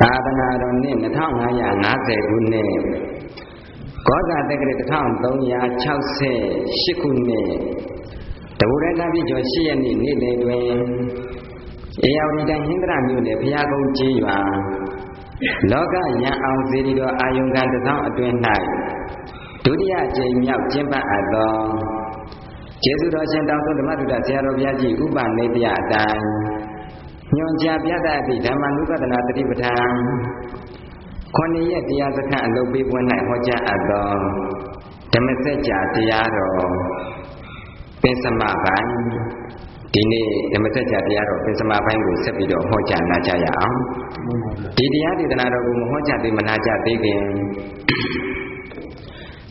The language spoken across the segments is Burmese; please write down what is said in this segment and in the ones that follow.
သာသနာတော်နှစ်2550ခုနှစ်ကောဇာတက္ကရာ1368ခုနှစ်တဝရဏပြည့်ကျော်8ရက်နေ့နေ့လယ်တွင်အေယဝတီတိုင်းဟင်္ဒရာမြို့နယ်ဘုရားကုန်းကြီးရွာလောကရန်အောင်စေတီတော်အာယုံကံတစောင်းအတွင်၌ဒုတိယကြိမ်မြောက်ကျင်းပအပ်သောကျေးဇူးတော်ရှင်တောင်သုံးဓမ္မတုဒ္ဒဆရာတော်ဘုရားကြီးဥပနေတယအတိုင်း ညွန်ကြားပြတတ်သည့်ဓမ္မနုပဒနာတတိပဋ္ဌာန်ခொနည်းရက်တရားစခန်းအလုပ်ပေးပွဲ၌ဟောကြားအပ်သောဓမ္မစကြာတရားတော်ပင်စမပိုင်းဒီနေ့ဓမ္မစကြာတရားတော်ပင်စမပိုင်းကိုဆက်ပြီးတော့ဟောကြားနာကြရအောင်ဒီတရားဒေသနာတော်ကိုမဟောကြားသေးမနာကြသေးခင်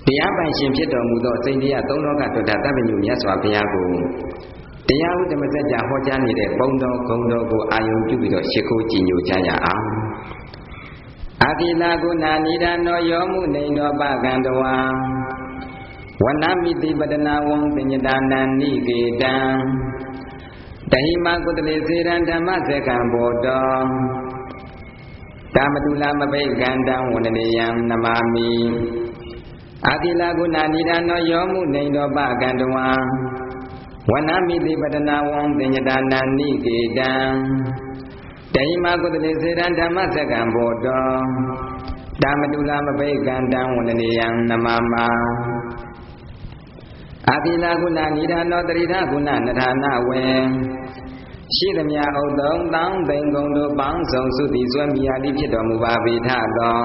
တရားပိုင်ရှင်ဖြစ်တော်မူသောစိန်တရားသုံးလောကတုဒ္ဒသဗ္ဗညုမြတ်စွာဘုရားကို တရားဥဓမ္မစကြာဟောကြားနေတဲ့ပုံတော်ဂုံတော်ကိုအာယုံပြုပြီးတော့ရှ िख ိုးကြည်ညိုကြရအောင်အကိလာကုဏနိဒာနောယောမှုနေနောပကံတဝံဝနမိတိပတနာဝံပညတာနန္နိကေတံတဟိမကုတလေစေရန်ဓမ္မစကံဘောတောကာမတုလမဘိကန္တံဝန္ဒနေယံနမာမိအကိလာကုဏနိဒာနောယောမှုနေနောပကံတဝံ ဝနမိတိပတနာဝံပညတာနန္နိကေတံတဟိမကုတလေစေရန်ဓမ္မစကံဘောတောတာမတုလမဘိကံတံဝန္ဒနေယံနမမအာတိလာကုဏနိဒာနောတရိဒကုဏနထာနဝေရှိသမျှဥဒ္ဒံတောင်းသိင်ကုန်တို့ပေါင်းစုံစုသည်စွဲမြာတိဖြစ်တော်မူပါပေထသော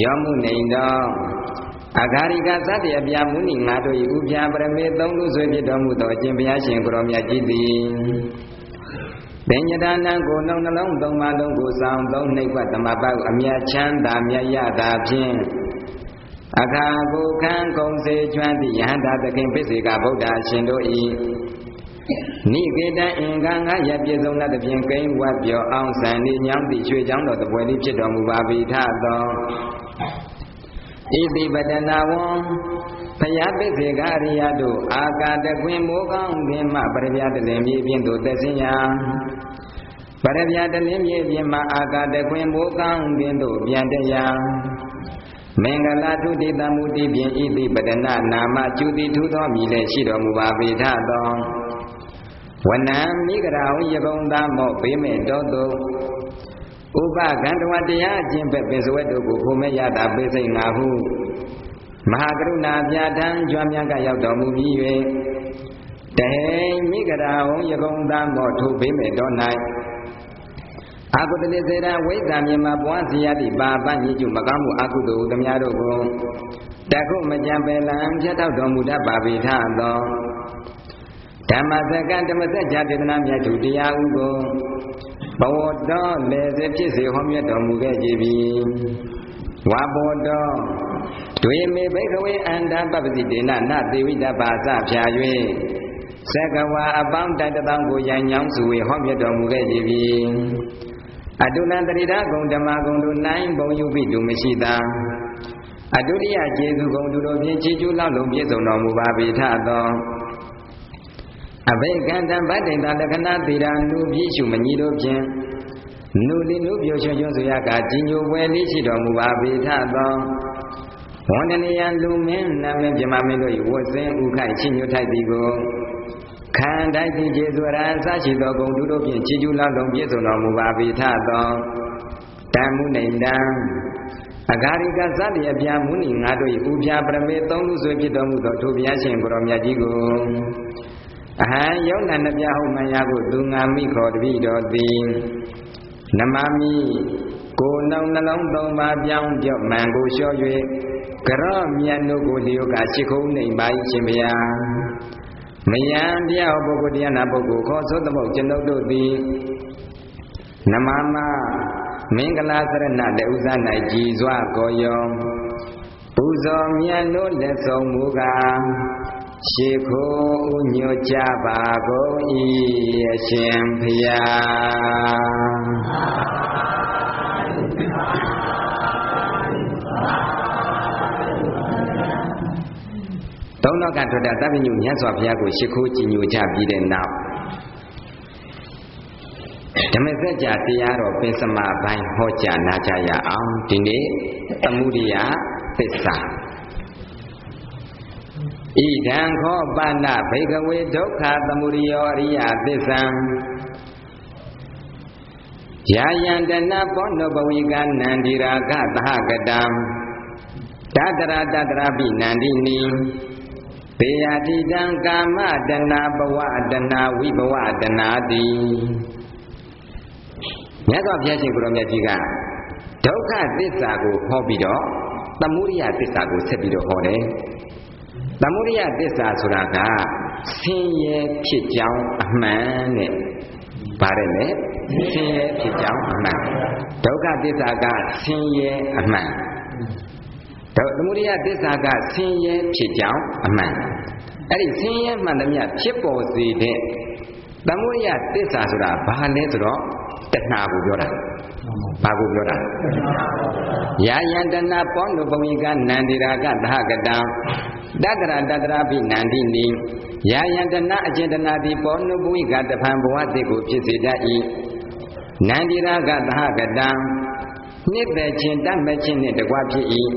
ယောမှုနေတော် အဂါရိကသတ္တယပြမုနိငါတို့၏ဥပြပရမေသုံးလူဆွေဖြစ်တော်မူသောအရှင်ဘုရားရှင်ကိုရောမြတ်ကြီးသည်ပင်ညတာနံကိုနှုံနှလုံးသုံးပါလုံးကိုဆောင်သုံးနှိပ်ွက်သမပတ်အမြတ်ချမ်းသာမြတ်ရတာဖြင့်အခါကိုခံကုံစေကျွမ်းသည့်ယဟန္တာသခင်ပစ္စေကဗုဒ္ဓရှင်တို့၏နိကေတံအင်္ဂါငါရပြည့်စုံတဲ့ဖြင့်ကိန်းဝတ်ပြောအောင်ဆန်နေညောင်းသည့်ရွှေချောင်းတော်တပွဲလေးဖြစ်တော်မူပါပြီထသော ဣတိပတနာဝံဘုရားပစ္စေကအရိယတို့အာကာတကွင်မိုးကောင်းခြင်းမှပရဗျာတလင်မြေပြင်သို့သက်စင်ရာပရဗျာတလင်မြေပြင်မှအာကာတကွင်မိုးကောင်းခြင်းသို့ပြန်တရာမင်္ဂလာထုတိတမုတိဖြင့်ဣတိပဒနာနာမကျူတိထူသောမြည်လည်းရှိတော်မူပါပေထသောဝနံမိဂရာဝယကုံသာမောဘေးမဲ့တော်သူ ဥပကန္တဝတရားအချင်းပဲပင်စဝတ်တို့ကိုဘုမဲ့ရတာပိစိတ်ငါဟုမဟာကရုဏာပြဋ္ဌာန်းကြွမြတ်ကရောက်တော်မူပြီး၍တဟိမိဂရာဝယကုံသာမောထုဘေးမဲ့တော်၌အာကုတတိစေရဝိဇ္ဇာမြေမှာပွားစီရသည့်ပါပညိကျုမကောင်းမှုအကုသိုလ်သမားတို့ကိုတခုမကြံပယ်လံဖြတ်တောက်တော်မူတတ်ပါပေထသောဓမ္မစကဓမ္မစကြာဒေသနာမြတ်သူတရားဥကို ဘဝတော်လေစေဖြစ်စေဟောမြတ်တော်မူခဲ့ကြပြီဝါဘောတော်တွေမေဘိကဝေအန္တပပတိဒေနနသေဝိတပါစဖြာ၍သကဝါအပေါင်းတတသောကိုရန်ညောင်းစုဝေဟောမြတ်တော်မူခဲ့ကြပြီအတုလံတရိဒဂုံဓမ္မဂုံတို့နိုင်ဘုံယူပြီးသူမရှိသာအတုရိယကျေစုဂုံသူတို့ဖြင့်ခြေကျူးလောက်လုံးပြည့်စုံတော်မူပါပေထသော အဘိကံတံဗတ္တိတလက္ခဏာသီရာနုပြည့်ရှုမညီတို့ဖြင့်နုလိနုပြောချွကျွဆိုရကကြီးညိုပွဲလေးရှိတော်မူပါပေထသောဝန္ဒနေယလူမင်းနာမည်ပြမမင်းတို့၏ဝတ်စင်ဥခိုက်ချင်းညွတ်ထိုက်သည်ကိုခန္ဓာကြည်ကျေစွာရာအစရှိသောဂုံသူတို့ဖြင့်ချီကျူးလောက်လုံးပြည့်စုံတော်မူပါပေထသောတန်မှုနေတံအဂါရိကသတ္တယပြမုနိငါတို့၏ဥပြပရမေသုံးလူဆွေဖြစ်တော်မူသောထိုဘုရားရှင်ကိုရောမြတ်ကြီးကို အဟံယုံနာနှပြဟုတ်မှန်ရကိုသူငါမိခေါ်တပိတော်သည်နမမိကိုနှောင်းနှလုံးသုံးပါးပြောင်းပြော့မှန်ကိုလျှော့၍ကရော့မြတ်တို့ကိုလျောကရှိခုံးနေပါ၏ရှင်ဗျာမယံတရားပုဂ္ဂိုလ်တရားနာပုဂ္ဂိုလ်ခေါ်ဆိုသမုတ်ကျွန်ုပ်တို့သည်နမမမင်္ဂလာစရဏတေဥဇ၌ကြည်စွာကိုယောပူဇော်မြတ်တို့လက်ဆုံးမူကား ရှေခိုးညွတ်ကြပါကုန်၏အရှင်ဖျားသုံးတော့ကထွက်တာသဗ္ဗညုမြတ်စွာဘုရားကိုရှ िख ိုးကြည်ညိုကြပြီးတဲ့နောက်ဓမ္မစကြာတရားတော်ပင်စမပိုင်းဟောကြားနာကြရအောင်ဒီနေ့သမုဒိယသစ္စာ ဣဒံခောပါဏဘိကဝေဒုက္ခသမုဒိယောအရိယသစ္ဆံယာယန္တနာဘောနဘဝိကနန္ဒီရာကသဟကတံတတရတတရပိနန္ဒီနီဘေယတိတံကာမတဏဘဝတဏဝိဘဝတဏတိမြတ်စွာဘုရားရှင်ကိုရောမြတ်ကြီးကဒုက္ခသစ္စာကိုဟောပြီးတော့သမုဒိယသစ္စာကိုဆက်ပြီးတော့ဟောတယ် သမုဒိယသစ္စာဆိုတာကဆင်းရဲဖြစ်ကြောင်းအမှန်နဲ့ပါတယ်လေဆင်းရဲဖြစ်ကြောင်းအမှန်ဒုက္ခသစ္စာကဆင်းရဲအမှန်သမုဒိယသစ္စာကဆင်းရဲဖြစ်ကြောင်းအမှန်အဲ့ဒီဆင်းရဲမှန်သမျှဖြစ်ပေါ်စေတဲ့သမုဒိယသစ္စာဆိုတာဘာလဲဆိုတော့တဏှာကိုပြောတာဘာကိုပြောတာယာယန္တနာပောနုပဝိကနန္ဒီရာကသဟကတံ တတရတတရာပိနန္ဒီနိယာယန္တနာအကျဉ်တနာတိပောနုပဝိကတဖန်ဘဝတိကိုဖြစ်စေတတ်၏နန္ဒီရာကသဟကတံနှစ်သက်ခြင်းတတ်မဲ့ခြင်းနှင့်တကွဖြစ်၏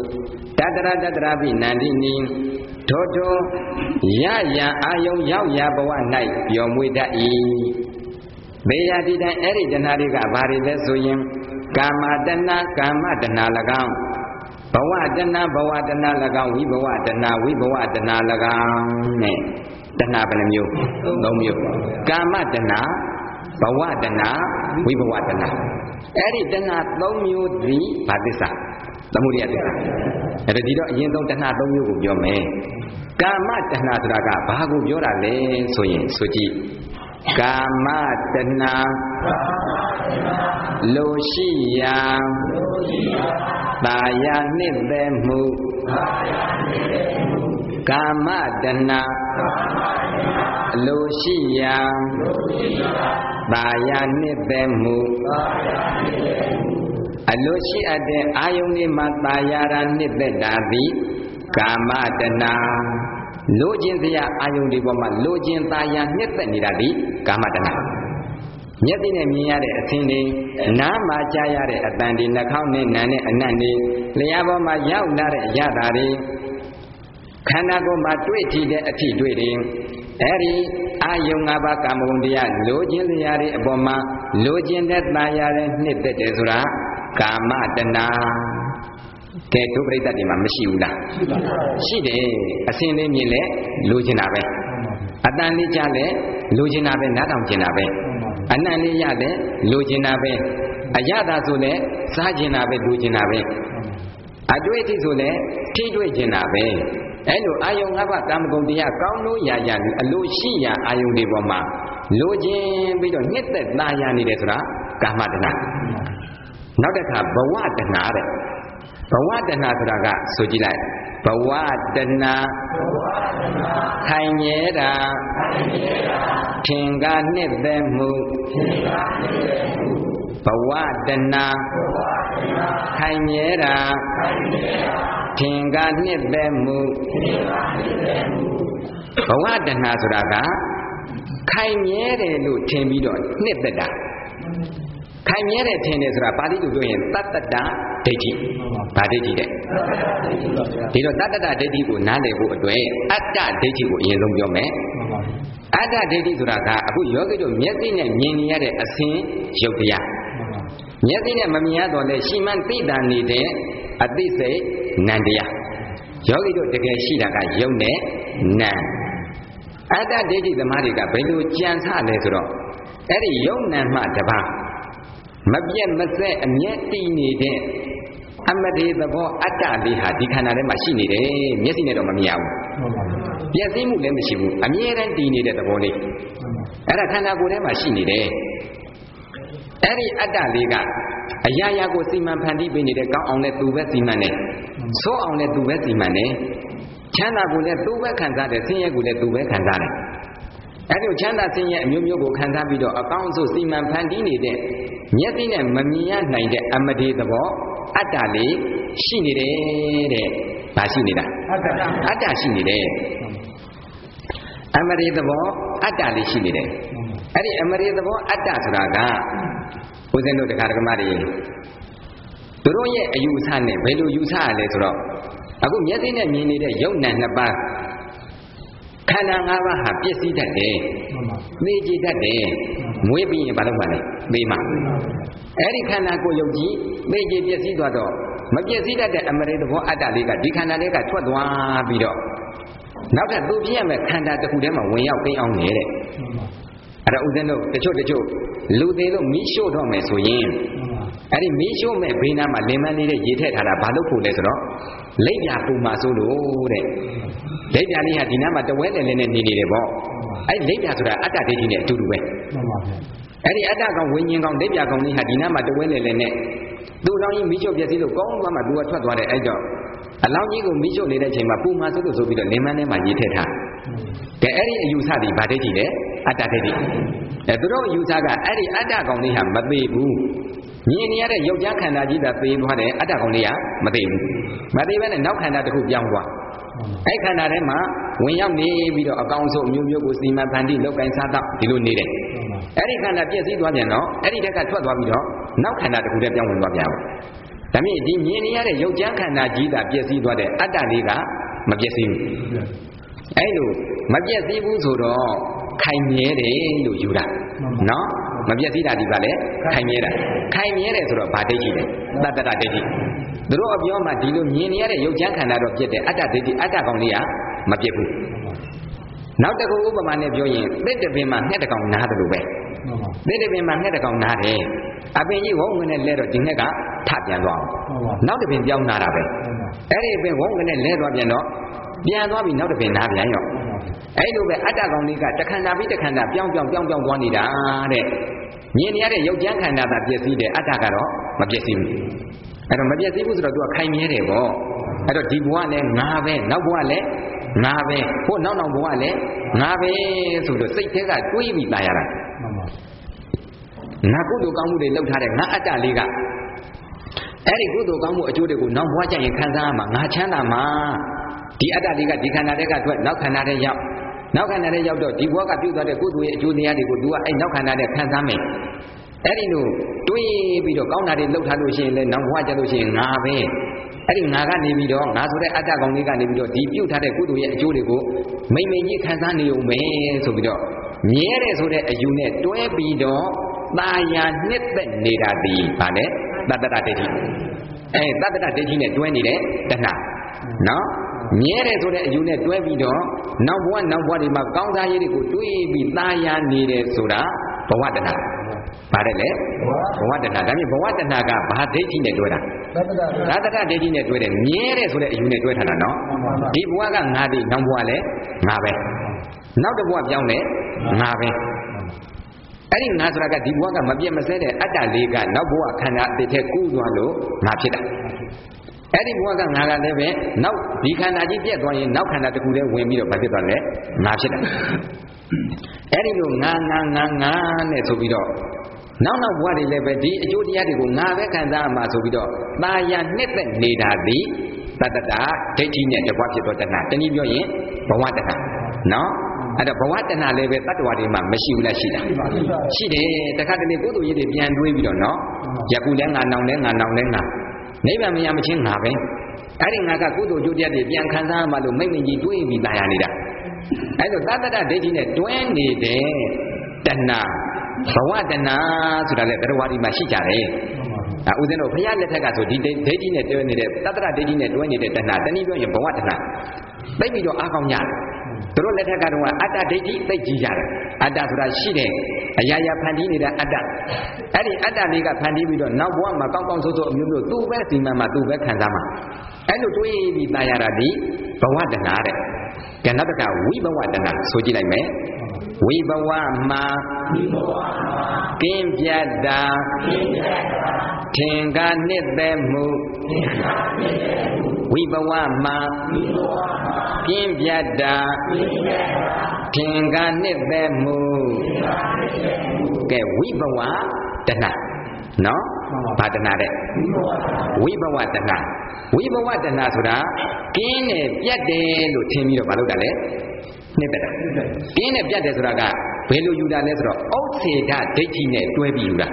တတရတတရာပိနန္ဒီနိထိုထိုရရန်အာယုံရောက်ရာဘဝ၌ပျော်မွေ့တတ်၏ဘေယတိတံအဲ့ဒီတဏှာတွေကဘာတွေလဲဆိုရင် ကာမတဏှာကာမတဏှာ၎င်း ဘဝတဏှာဘဝတဏှာ၎င်းဝိဘဝတဏှာဝိဘဝတဏှာ၎င်းနဲ့တဏှာဘယ်နှမျိုးသုံးမျိုးကာမတဏှာဘဝတဏှာဝိဘဝတဏှာအဲ့ဒီတဏှာသုံးမျိုးသည်ဘာသစ္စာသမုဒိယသစ္စာအဲ့ဒါဒီတော့အရင်ဆုံးတဏှာသုံးမျိုးကိုပြောမယ်ကာမတဏှာဆိုတာကဘာကိုပြောတာလဲဆိုရင်ဆိုကြည့် ကာမတဏလိုရှိရာတာယာနှစ်သက်မှုကာမတဏလိုရှိရာတာယာနှစ်သက်မှုအလိုရှိအပ်တဲ့အာယုန်လေးမှာတာယာရာနှစ်သက်တာသည်ကာမတဏ လိုချင်စရာအာယုန်တွေပေါ်မှာလိုချင်သာယာညှက်သက်နေတာဒီကာမတဏ္ဍမျက်စိနဲ့မြင်ရတဲ့အသင်တွေနားမှာကြားရတဲ့အတန်တွေနှာခေါင်းနဲ့နာနဲ့အနံ့တွေလျှာပေါ်မှာရောက်လာတဲ့အရာဓာတွေခန္ဓာကိုယ်မှာတွေ့ထီတဲ့အဖြစ်တွေ့တွေအဲဒီအာယုံငါးပါးကာမဂုဏ်တရားလိုချင်စရာတွေအပေါ်မှာလိုချင်တဲ့တာယာတွေနှစ်သက်တယ်ဆိုတာကာမတဏ္ဍ ကဲဒုပရိသတ်တွေမှာမရှိဘူးလားရှိတယ်အစင်းလေးမြင်လဲလိုချင်တာပဲအတန်လေးကြားလဲလိုချင်တာပဲနားထောင်ချင်တာပဲအနံ့လေးရလဲလိုချင်တာပဲအရသာဆိုလဲစားချင်တာပဲလိုချင်တာပဲအတွေ့အထိဆိုလဲထိတွေ့ချင်တာပဲအဲ့လိုအာယုံ၅ပါးကာမဂုဏ်တရားကောင်းလို့ရာရာအလိုရှိရာအာယုံတွေပေါ်မှာလိုချင်ပြီးတော့နှစ်သက်သားရနေတယ်ဆိုတာကာမတဏနောက်တစ်ခါဘဝတဏတဲ့ ဘဝတဏဆိုတာကဆိုကြည့်လိုက်ဘဝတဏခိုင်မြဲတာထင်ကနှစ်သက်မှုဘဝတဏခိုင်မြဲတာထင်ကနှစ်သက်မှုဘဝတဏဆိုတာကခိုင်မြဲတယ်လို့ထင်ပြီးတော့နှစ်သက်တာ ခိုင်မြဲတယ်ထင်တယ်ဆိုတာပါဠိလိုပြောရင်တတ္တတဒိဋ္ဌိဗာဒိဋ္ဌိတဲ့ဒီတော့တတ္တတဒိဋ္ဌိကိုနားလည်ဖို့အတွက်အတ္တဒိဋ္ဌိကိုအရင်ဆုံးပြောမယ်အတ္တဒိဋ္ဌိဆိုတာကအခုယောဂီတို့မျက်စိနဲ့မြင်နေရတဲ့အစဉ်ရုပ်တရားမျက်စိနဲ့မမြင်ရတော့လဲရှိမှန်သိတာနေတဲ့အသိစိတ်နံတရားယောဂီတို့တကယ်ရှိတာကယုံနဲ့နံအတ္တဒိဋ္ဌိသမားတွေကဘယ်လိုကြံစလဲဆိုတော့အဲ့ဒီယုံနံမှတပါး မပြတ်မစဲအမျက်တည်နေတဲ့အမတေသဘောအတ္တလေးဟာဒီခန္ဓာထဲမှာရှိနေတယ်မျက်စိနဲ့တော့မမြင်ဘူးပြည့်စည်မှုလည်းမရှိဘူးအမြဲတမ်းတည်နေတဲ့သဘောလေးအဲ့ဒါခန္ဓာကိုယ်ထဲမှာရှိနေတယ်အဲ့ဒီအတ္တလေးကအရာရာကိုစီမံဖန်တီးပေးနေတဲ့ကောင်းအောင်နဲ့သူပဲစီမံတယ်ဆိုးအောင်နဲ့သူပဲစီမံတယ်ချမ်းသာကိုလည်းသူပဲခံစားတယ်ဆင်းရဲကိုလည်းသူပဲခံစားတယ် အဲ့ဒီချမ်းသာဆင်းရဲအမျိုးမျိုးကိုခံစားပြီးတော့အကောင်းဆုံးစီမံဖန်တီးနေတဲ့မျက်စိနဲ့မမြင်ရနိုင်တဲ့အမတေသဘောအတ္တလေးရှိနေတယ်တဲ့။ဘာရှိနေတာအတ္တအတ္တရှိနေတယ်။အမရေသဘောအတ္တလေးရှိနေတယ်။အဲ့ဒီအမရေသဘောအတ္တဆိုတာကဦးဇင်းတို့တရားဓမ္မတွေသူတို့ရဲ့အယူအဆနဲ့ဘယ်လိုယူဆရလဲဆိုတော့အခုမျက်စိနဲ့မြင်နေတဲ့ယုံနာနှစ်ပါး ခန္ဓာ၅ပါးဟာပြည့်စည်တတ်တယ်သိကြည်တတ်တယ်မွေးပြီးရင်ဘာလို့မှလဲသိမှာအဲ့ဒီခန္ဓာကိုယ်ယုတ်ကြည်သိကြည်ပြည့်စည်သွားတော့မပြည့်စည်တတ်တဲ့အမရိသဘောအတ္တလေးကဒီခန္ဓာလေးကထွက်သွားပြီးတော့နောက်ထပ်သူပြည့်ရမယ့်ခန္ဓာတစ်ခုထဲမှာဝင်ရောက်ကိန်းအောင်နေတဲ့အဲ့ဒါဥစဉ်တို့တချို့တချို့လူသေးလို့မိရှို့တော့မယ်ဆိုရင် အဲ့ဒီမိရှို့မဲ့ဘေးနားမှာလင်မနေတဲ့ရေထည့်ထားတာဘာလို့ဖို့လဲဆိုတော့လိပ်ပြပူမှာဆိုလို့တဲ့လိပ်ပြလေးဟာဒီနားမှာတဝဲတယ်လည်းနဲ့နေနေတယ်ပေါ့အဲ့လိပ်ပြဆိုတာအတ္တဒိဋ္ဌိနဲ့အတူတူပဲမှန်ပါဗျာအဲ့ဒီအတ္တကောင်ဝိညာဉ်ကောင်လိပ်ပြကောင်လေးဟာဒီနားမှာတဝဲတယ်လည်းနဲ့သူ့တော်ကြီးမိချို့ပြည့်စည်လို့ကောင်းသွားမှသူကထွက်သွားတယ်အဲ့တော့အလောင်းကြီးကိုမိချို့နေတဲ့အချိန်မှာပူမှာဆိုလို့ဆိုပြီးတော့လင်မထဲမှာရေထည့်ထားကဲအဲ့ဒီအယူဆဒီဗာဒိဋ္ဌိလေ အတ္တဒိဋ္ဌိအဲသူတို့အယူဆကအဲ့ဒီအတ္တကောင်လေးဟာမသေးဘူးမြင်နေရတဲ့ရုပ်ကြမ်းခန္ဓာကြီးသာသေသွားတယ်အတ္တကောင်လေးကမသေးဘူးမသေးဘဲနဲ့နောက်ခန္ဓာတစ်ခုပြောင်းသွားအဲ့ခန္ဓာထဲမှာဝင်ရောက်နေပြီးတော့အကောင်ဆုံးမျိုးမျိုးကိုစီမံဖန်တီးလောက်ကင်စားတော့ဒီလိုနေတယ်အဲ့ဒီခန္ဓာပြည့်စည်သွားပြန်တော့အဲ့ဒီတက်ကထွက်သွားပြီးတော့နောက်ခန္ဓာတစ်ခုတည်းပြောင်းဝင်သွားပြန်အောင်ဒါမြင့်ဒီမြင်နေရတဲ့ရုပ်ကြမ်းခန္ဓာကြီးသာပြည့်စည်သွားတဲ့အတ္တလေးကမပြည့်စည်ဘူးအဲ့လိုမပြည့်စည်ဘူးဆိုတော့ ခိုင်မြဲတယ်လို့ယူတာနော်မပြည့်စည်တာဒီပါလေခိုင်မြဲတာခိုင်မြဲတယ်ဆိုတော့ဗာဒိဋ္ဌိလေတတ္တရဒိဋ္ဌိသူတို့အပြောမှဒီလိုမြင်နေရတဲ့ရုပ်ချမ်းခန္ဓာတော့ပြည့်တယ်အတ္တဒိဋ္ဌိအတ္တကောင်လေးကမပြည့်ဘူးနောက်တစ်ခုဥပမာနဲ့ပြောရင်သစ်တပင်မှာငှက်တကောင်နားတယ်လို့ပဲသစ်တပင်မှာငှက်တကောင်နားတယ်အပင်ကြီးဝုန်းဝင်နဲ့လဲတော့ဒီငှက်ကထပြန်သွားအောင်နောက်တပင်ပြောင်းနာတာပဲအဲ့ဒီပင်ဝုန်းဝင်နဲ့လဲသွားပြန်တော့ပြန်သွားပြီနောက်တပင်နားပြန်ရော အဲ့လိုပဲအတ္တကောင်လေးကတခန္ဓာပြီးတခန္ဓာပြောင်းပြောင်းပြောင်းပြောင်းသွားနေတာတဲ့မြင်နေရတဲ့ရုပ်ကြမ်းခန္ဓာသာပြည့်စည်တယ်အတ္တကတော့မပြည့်စည်ဘူးအဲ့တော့မပြည့်စည်ဘူးဆိုတော့သူကခိုင်မြဲတယ်ပေါ့အဲ့တော့ဒီဘဝလည်းငါပဲနောက်ဘဝလည်းငါပဲဟိုနောက်နောက်ဘဝလည်းငါပဲဆိုတော့စိတ်ထဲကတွေးပြီးตายရတာမှန်ပါငါကုသိုလ်ကောင်းမှုတွေလုပ်ထားတဲ့ငါအတ္တလေးကအဲ့ဒီကုသိုလ်ကောင်းမှုအကျိုးတွေကိုနောက်ဘဝကျရင်ခံစားရမှာငါချမ်းသာမှာဒီအတ္တလေးကဒီခန္ဓာတွေကထွက်နောက်ခန္ဓာတွေရောက် နောက်ခန္ဓာတွေရောက်တော့ဒီဘဝကပြုတ်သွားတဲ့ကုသိုလ်ရဲ့အကျိုးတရားတွေကို तू ကအဲ့နောက်ခန္ဓာနဲ့ခံစားမယ်အဲ့ဒီလိုတွေးပြီးတော့ကောင်းတာတွေလှုပ်ထားလို့ရှိရင်လည်းနောက်ဘဝကျလို့ရှိရင်ငါပဲအဲ့ဒီငါကနေပြီးတော့ငါဆိုတဲ့အတ္တကောင်လေးကနေပြီးတော့ဒီပြုတ်ထားတဲ့ကုသိုလ်ရဲ့အကျိုးတွေကိုမိမ့်မိန်ကြီးခံစားနေုံပဲဆိုပြီးတော့မြဲတယ်ဆိုတဲ့အယူနဲ့တွဲပြီးတော့ตาယာနှစ်သက်နေတာဒီဗာလဲတတ္တရဒိဋ္ဌိအဲတတ္တရဒိဋ္ဌိနဲ့တွဲနေတဲ့တဏှာနော် မြဲတယ်ဆိုတဲ့အယူနဲ့တွဲပြီးတော့နောက်ဘဝနောက်ဘဝတွေမှာကောင်းစားရေးတွေကိုတွေးပြီးตาယာနေတယ်ဆိုတာဘဝတဏှာပါတယ်လေဘဝတဏှာဒါမြင်ဘဝတဏှာကဘာဒိဋ္ဌိနဲ့တွဲတာသတ္တရဒိဋ္ဌိနဲ့တွဲတယ်မြဲတယ်ဆိုတဲ့အယူနဲ့တွဲထားတာနော်ဒီဘဝကငါဒီနောက်ဘဝလည်းငါပဲနောက်တစ်ဘဝပြောင်းလဲငါပဲအဲ့ဒီငါဆိုတာကဒီဘဝကမပြတ်မစဲတဲ့အတ္တလေးကနောက်ဘဝခန္ဓာအတိတ်ထဲကူးသွားလို့ငါဖြစ်တာ အဲ့ဒီဘဝကငါကလည်းပဲနောက်ဒီခန္ဓာကြီးပြက်သွားရင်နောက်ခန္ဓာတစ်ခုတည်းဝင်ပြီးတော့မဖြစ်သွားလဲငါဖြစ်တာအဲ့ဒီလိုငါငါငါငါနဲ့ဆိုပြီးတော့နောက်နောက်ဘဝတွေလည်းပဲဒီအကျိုးတရားတွေကိုငါပဲခံစားမှာဆိုပြီးတော့ตาယာနှစ်သက်နေတာဒီတတ္တတာဒိဋ္ဌိနဲ့တကွဖြစ်တော့တဏှာတနည်းပြောရင်ဘဝတဏှာနော်အဲ့တော့ဘဝတဏှာလည်းပဲတတ္တဝါတွေမှာမရှိဘူးလားရှိတာရှိတယ်တခါတလေကုသိုလ်ရေးတွေပြန်တွေးပြီးတော့နော်ယခုလဲငါနောင်လဲငါနောင်လဲငါ နိဗ္ဗာန်မရမချင်းငါပဲအဲ့ဒီငါကကုသိုလ်ကျိုးတရားတွေပြန်ခံစားမှလို့မိမ့်မိန်ကြီးတွေးပြီးตายရနေတာအဲ့တော့တတ္တတဒိဋ္ဌိနဲ့တွဲနေတဲ့တဏှာဘဝတဏှာဆိုတာလေတရားဝါဒီမှာရှိကြတယ်အဲဦးဇင်းတို့ဘုရားလက်ထက်ကဆိုဒီဒိဋ္ဌိနဲ့တွဲနေတဲ့တတ္တရဒိဋ္ဌိနဲ့တွဲနေတဲ့တဏှာတနည်းပြောရင်ဘဝတဏှာသိပြီးတော့အားကောင်းကြတယ် သူတို့လက်ထက်ကတော့အတ္တဒိဋ္ဌိသိကြီးကြတယ်အတ္တဆိုတာရှိတယ်အရာရာဖန်တီးနေတဲ့အတ္တအဲ့ဒီအတ္တလေးကဖန်တီးပြီးတော့နောက်ဘဝမှာကောင်းကောင်းဆိုးဆိုးအမျိုးမျိုးသူ့ပဲစီမံမှာသူ့ပဲခံစားမှာအဲ့လိုတွေးပြီးตายရတာဒီဘဝတဏှာတဲ့ ကဲနောက်တစ်ခါဝိဘဝတဏှာဆိုကြည့်လိုက်မယ်ဝိဘဝမှာကင်းပြတ်တာထင်ကနှစ်သက်မှုဝိဘဝမှာကင်းပြတ်တာထင်ကနှစ်သက်မှုကဲဝိဘဝတဏ နော်ဘာတဏတဲ့ဝိဘဝတဏဝိဘဝတဏဆိုတာကင်းတယ်ပြတ်တယ်လို့ထင်ပြီးတော့မလုပ်တာလေနှစ်သက်တာကင်းနဲ့ပြတ်တယ်ဆိုတာကဘယ်လိုယူတာလဲဆိုတော့ဥစ္စေဒဒိဋ္ဌိနဲ့တွဲပြီးယူတာ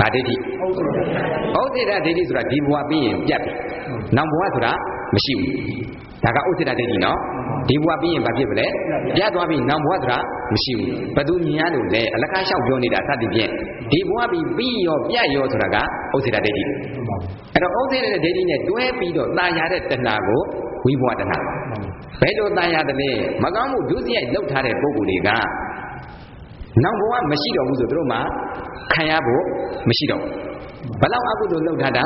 ဗာဒိဋ္ဌိဥစ္စေဒဒိဋ္ဌိဆိုတာဒီဘဝပြီးရင်ပြတ်ပြီနောက်ဘဝဆိုတာမရှိဘူးဒါကဥစ္စေဒဒိဋ္ဌိနော် ဒီဘဝပြီးရင်ဘာဖြစ်မလဲပြတ်သွားပြီးနောက်ဘဝသရာမရှိဘူးဘသူမြင်ရလို့လဲအလကားလျှောက်ပြောနေတာသတိဖြင့်ဒီဘဝပြီးပြီးရောပြတ်ရောဆိုတာကဥစေတဒိဋ္ဌိအဲ့တော့ဥစေတဒိဋ္ဌိနဲ့တွဲပြီးတော့တာယာတဲ့တဏှာကိုဝိဘဝတဏှာဘယ်လိုတာယာသလဲမကောင်းမှုဒုစရိုက်လောက်ထားတဲ့ပုံကိုယ်တွေကနောက်ဘဝမရှိတော့ဘူးဆိုသူတို့မှခံရဖို့မရှိတော့ဘူးဘလောက်အကုသိုလ်လောက်ထားတာ